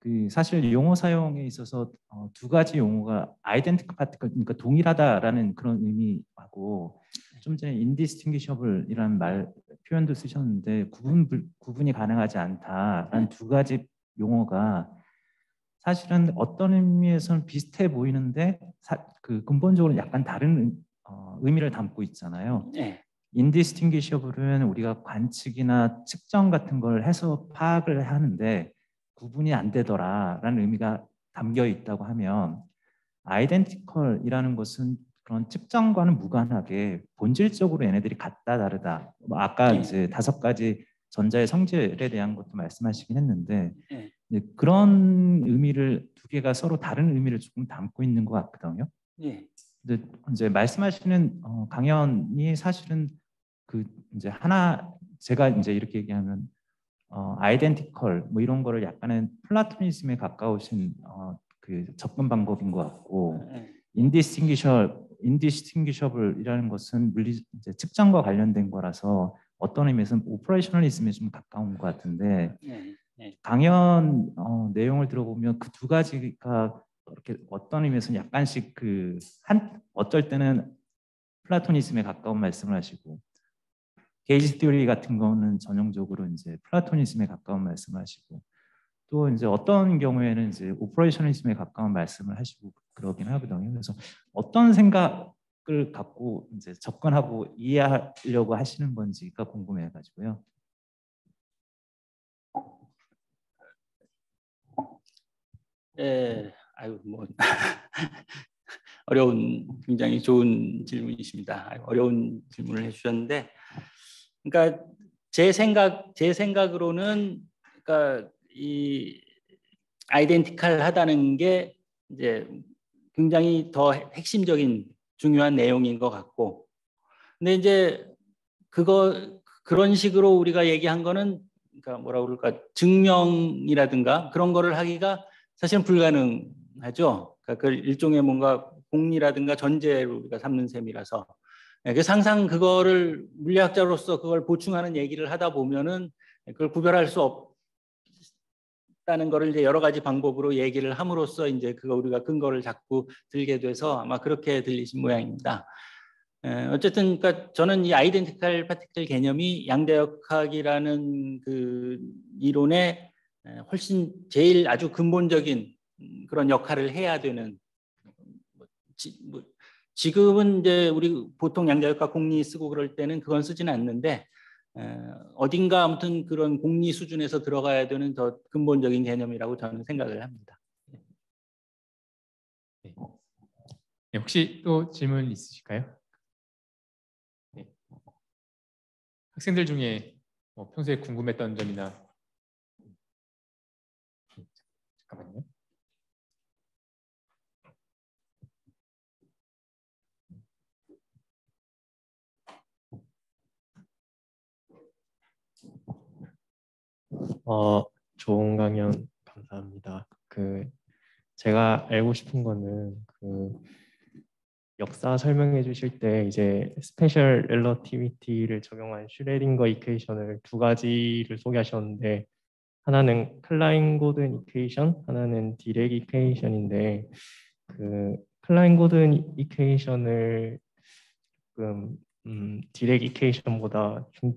그 사실 용어 사용에 있어서 어, 두 가지 용어가 아이덴티컬 파티클 그러니까 동일하다라는 그런 의미하고 좀 전에 indistinguishable이라는 말 표현도 쓰셨는데 구분 불- 구분이 가능하지 않다라는 두 가지 용어가 사실은 어떤 의미에서는 비슷해 보이는데 사- 그 근본적으로 약간 다른 의- 어, 의미를 담고 있잖아요. 네. 인디스팅기셔블은 우리가 관측이나 측정 같은 걸 해서 파악을 하는데 구분이 안 되더라라는 의미가 담겨 있다고 하면 아이덴티컬이라는 것은 그런 측정과는 무관하게 본질적으로 얘네들이 같다 다르다. 뭐 아까 네. 이제 다섯 가지 전자의 성질에 대한 것도 말씀하시긴 했는데 네. 네, 그런 의미를 두 개가 서로 다른 의미를 조금 담고 있는 것 같거든요. 네. 근데 이제 말씀하시는 어, 강연이 사실은 그 이제 하나 제가 이제 이렇게 얘기하면 어, identical 뭐 이런 거를 약간은 Platonism에 가까우신 어, 그 접근 방법인 것 같고 네. indistinguisha- indistinguishable이라는 것은 물리 이제 측정과 관련된 거라서 어떤 의미에서는 operationalism에 좀 가까운 것 같은데 네. 강연 어, 내용을 들어보면 그 두 가지가 이렇게 어떤 의미에서는 약간씩 그 한 어쩔 때는 Platonism에 가까운 말씀을 하시고 gauge theory 같은 거는 전형적으로 이제 Platonism에 가까운 말씀을 하시고 또 이제 어떤 경우에는 이제 operationalism에 가까운 말씀을 하시고 그러긴 하거든요. 그래서 어떤 생각을 갖고 이제 접근하고 이해하려고 하시는 건지가 궁금해가지고요. 예, 아유 뭐 어려운 굉장히 좋은 질문이십니다. 어려운 질문을 해주셨는데, 그러니까 제 생각 제 생각으로는 그러니까 이 아이덴티칼하다는 게 이제 굉장히 더 핵심적인 중요한 내용인 것 같고, 근데 이제 그거 그런 식으로 우리가 얘기한 거는 그러니까 뭐라 그럴까? 증명이라든가 그런 거를 하기가 사실은 불가능하죠. 그러니까 그 일종의 뭔가 공리라든가 전제로 우리가 삼는 셈이라서. 그 상상 그거를 물리학자로서 그걸 보충하는 얘기를 하다 보면은 그걸 구별할 수 없다는 거를 이제 여러 가지 방법으로 얘기를 함으로써 이제 그거 우리가 근거를 자꾸 들게 돼서 아마 그렇게 들리신 모양입니다. 어쨌든 그러니까 저는 이 아이덴티칼 파티클 개념이 양자역학이라는 그 이론의 훨씬 제일 아주 근본적인 그런 역할을 해야 되는 뭐뭐 지금은 이제 우리 보통 양자역학 공리 쓰고 그럴 때는 그건 쓰지는 않는데 어딘가 아무튼 그런 공리 수준에서 들어가야 되는 더 근본적인 개념이라고 저는 생각을 합니다. 네. 네, 혹시 또 질문 있으실까요? 네. 학생들 중에 뭐 평소에 궁금했던 점이나 잠깐만요. 어, 좋은 강연 감사합니다. 그 제가 알고 싶은 거는 그 역사 설명해 주실 때 이제 special relativity를 적용한 슈레딩거 equation을 두 가지를 소개하셨는데 하나는 클라인 고든 equation, 하나는 디랙 equation인데 그 클라인 고든 equation을 조금 음, 디랙 equation보다 중,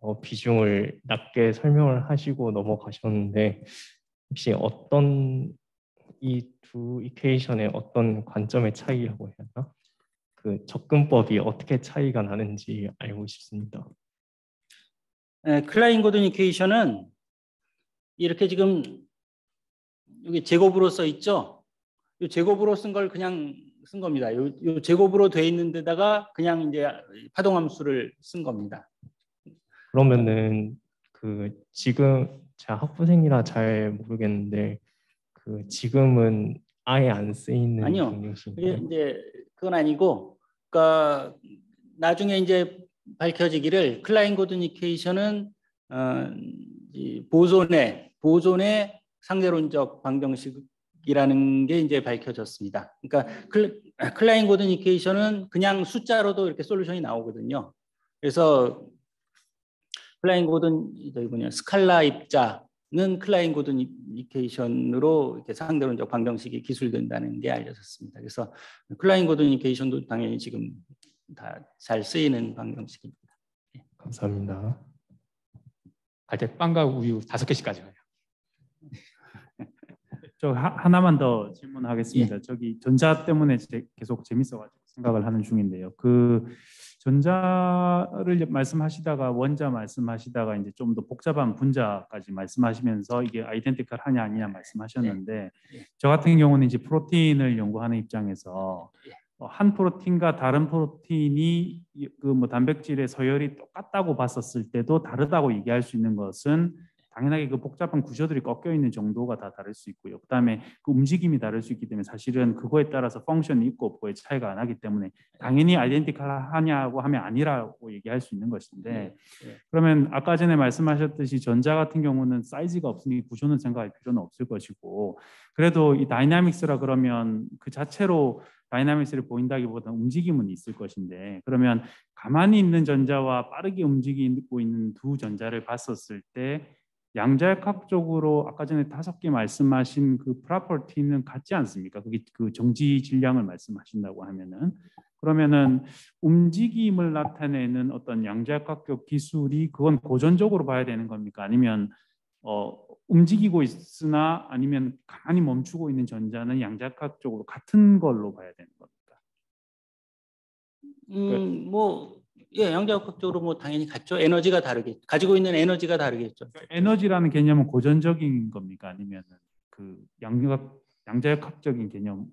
어, 비중을 낮게 설명을 하시고 넘어가셨는데 혹시 어떤 이 두 이퀘이션의 어떤 관점의 차이라고 해야 하나? 그 접근법이 어떻게 차이가 나는지 알고 싶습니다. 네, 클라인 고든 이퀘이션은 이렇게 지금 여기 제곱으로 써 있죠. 이 제곱으로 쓴 걸 그냥 쓴 겁니다. 요, 요 제곱으로 돼 있는 데다가 그냥 이제 파동 함수를 쓴 겁니다. 그러면은 그 지금 제가 학부생이라 잘 모르겠는데 그 지금은 아예 안 쓰이는 아니요. 그게 이제 그건 아니고 그러니까 나중에 이제 밝혀지기를 클라인 고든 equation은 어, 보존의 보존의 상대론적 방정식이라는 게 이제 밝혀졌습니다. 그러니까 클라인 고든 equation은 그냥 숫자로도 이렇게 solution이 나오거든요. 그래서 클라인 고든 저기 뭐냐 스칼라 입자는 클라인 고든 equation으로 이렇게 상대론적 방정식이 기술된다는 게 알려졌습니다. 그래서 클라인 고든 equation도 당연히 지금 다 잘 쓰이는 방정식입니다. 예. 감사합니다. 갈 때 빵과 우유 다섯 개씩 가져가요. 저 하, 나만 더 질문하겠습니다. 예. 저기 전자 때문에 제, 계속 재밌어가지고 생각을 하는 중인데요. 그 전자를 말씀하시다가 원자 말씀하시다가 이제 좀 더 복잡한 분자까지 말씀하시면서 이게 아이덴티컬 하냐 아니냐 말씀하셨는데 네. 네. 저 같은 경우는 이제 프로테인을 연구하는 입장에서 네. 어, 한 프로틴과 다른 프로틴이 그 뭐 단백질의 서열이 똑같다고 봤었을 때도 다르다고 얘기할 수 있는 것은 당연하게 그 복잡한 구조들이 꺾여 있는 정도가 다 다를 수 있고요. 그다음에 그 움직임이 다를 수 있기 때문에 사실은 그거에 따라서 펑션이 있고 없고의 차이가 안 나기 때문에 당연히 identical 하냐고 하면 아니라고 얘기할 수 있는 것인데 네, 네. 그러면 아까 전에 말씀하셨듯이 전자 같은 경우는 사이즈가 없으니 구조는 생각할 필요는 없을 것이고 그래도 이 dynamics라 그러면 그 자체로 dynamics를 보인다기보다 움직임은 있을 것인데 그러면 가만히 있는 전자와 빠르게 움직이고 있는 두 전자를 봤었을 때 양자역학적으로 아까 전에 다섯 개 말씀하신 그 property는 같지 않습니까? 그게 그 정지 질량을 말씀하신다고 하면은 그러면은 움직임을 나타내는 어떤 양자역학적 기술이 그건 고전적으로 봐야 되는 겁니까? 아니면 어 움직이고 있으나 아니면 가만히 멈추고 있는 전자는 양자역학적으로 같은 걸로 봐야 되는 겁니까? 음 뭐 예, 양자역학적으로 뭐 당연히 같죠. 에너지가 다르게 가지고 있는 에너지가 다르겠죠. 그러니까 에너지라는 개념은 고전적인 겁니까? 아니면 그 양력 양자역학적인 개념?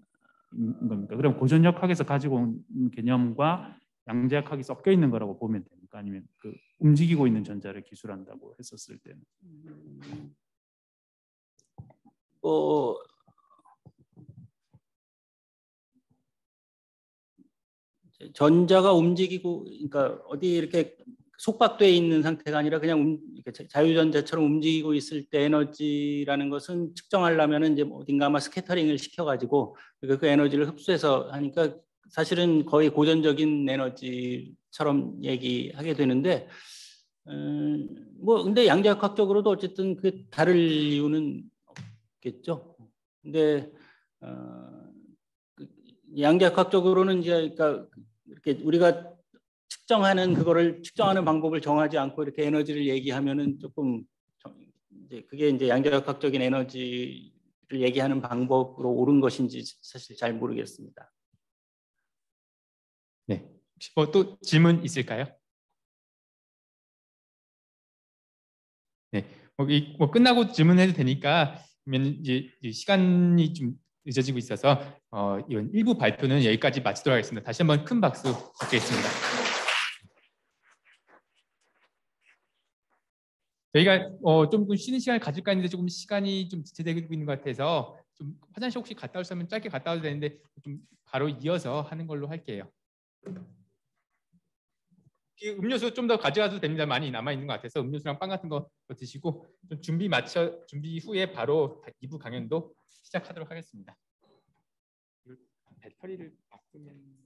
겁니까? 그럼 고전역학에서 가지고 온 개념과 양자역학이 섞여 있는 거라고 보면 됩니까? 아니면 그 움직이고 있는 전자를 기술한다고 했었을 때는 어, 전자가 움직이고 그러니까 어디 이렇게 속박돼 있는 상태가 아니라 그냥 자유전자처럼 움직이고 있을 때 에너지라는 것은 측정하려면 이제 뭐 어딘가 아마 스캐터링을 시켜가지고 그, 그 에너지를 흡수해서 하니까 사실은 거의 고전적인 에너지처럼 얘기하게 되는데 음, 뭐 근데 양자역학적으로도 어쨌든 그 다를 이유는 없겠죠. 근데 어, 그 양자역학적으로는 이제 그러니까 이렇게 우리가 측정하는 그거를 측정하는 방법을 정하지 않고 이렇게 에너지를 얘기하면은 조금 정- 이제 그게 이제 양자역학적인 에너지를 얘기하는 방법으로 옳은 것인지 사실 잘 모르겠습니다. 네. 혹시 뭐 또 질문 있을까요? 네. 뭐, 이, 뭐 끝나고 질문해도 되니까 그러면 이제 이 시간이 좀 늦어지고 있어서 어, 이번 일부 발표는 여기까지 마치도록 하겠습니다. 다시 한번 큰 박수 부탁드리겠습니다. 저희가 어, 좀 쉬는 시간을 가질까 했는데 조금 시간이 좀 지체되고 있는 것 같아서 좀 화장실 혹시 갔다 올 사람은 짧게 갔다 와도 되는데 좀 바로 이어서 하는 걸로 할게요. 이 음료수 좀 더 가져가도 됩니다. 많이 남아 있는 것 같아서 음료수랑 빵 같은 거 드시고 좀 준비 마쳐 준비 후에 바로 2부 강연도 시작하도록 하겠습니다. 배터리를 바꾸면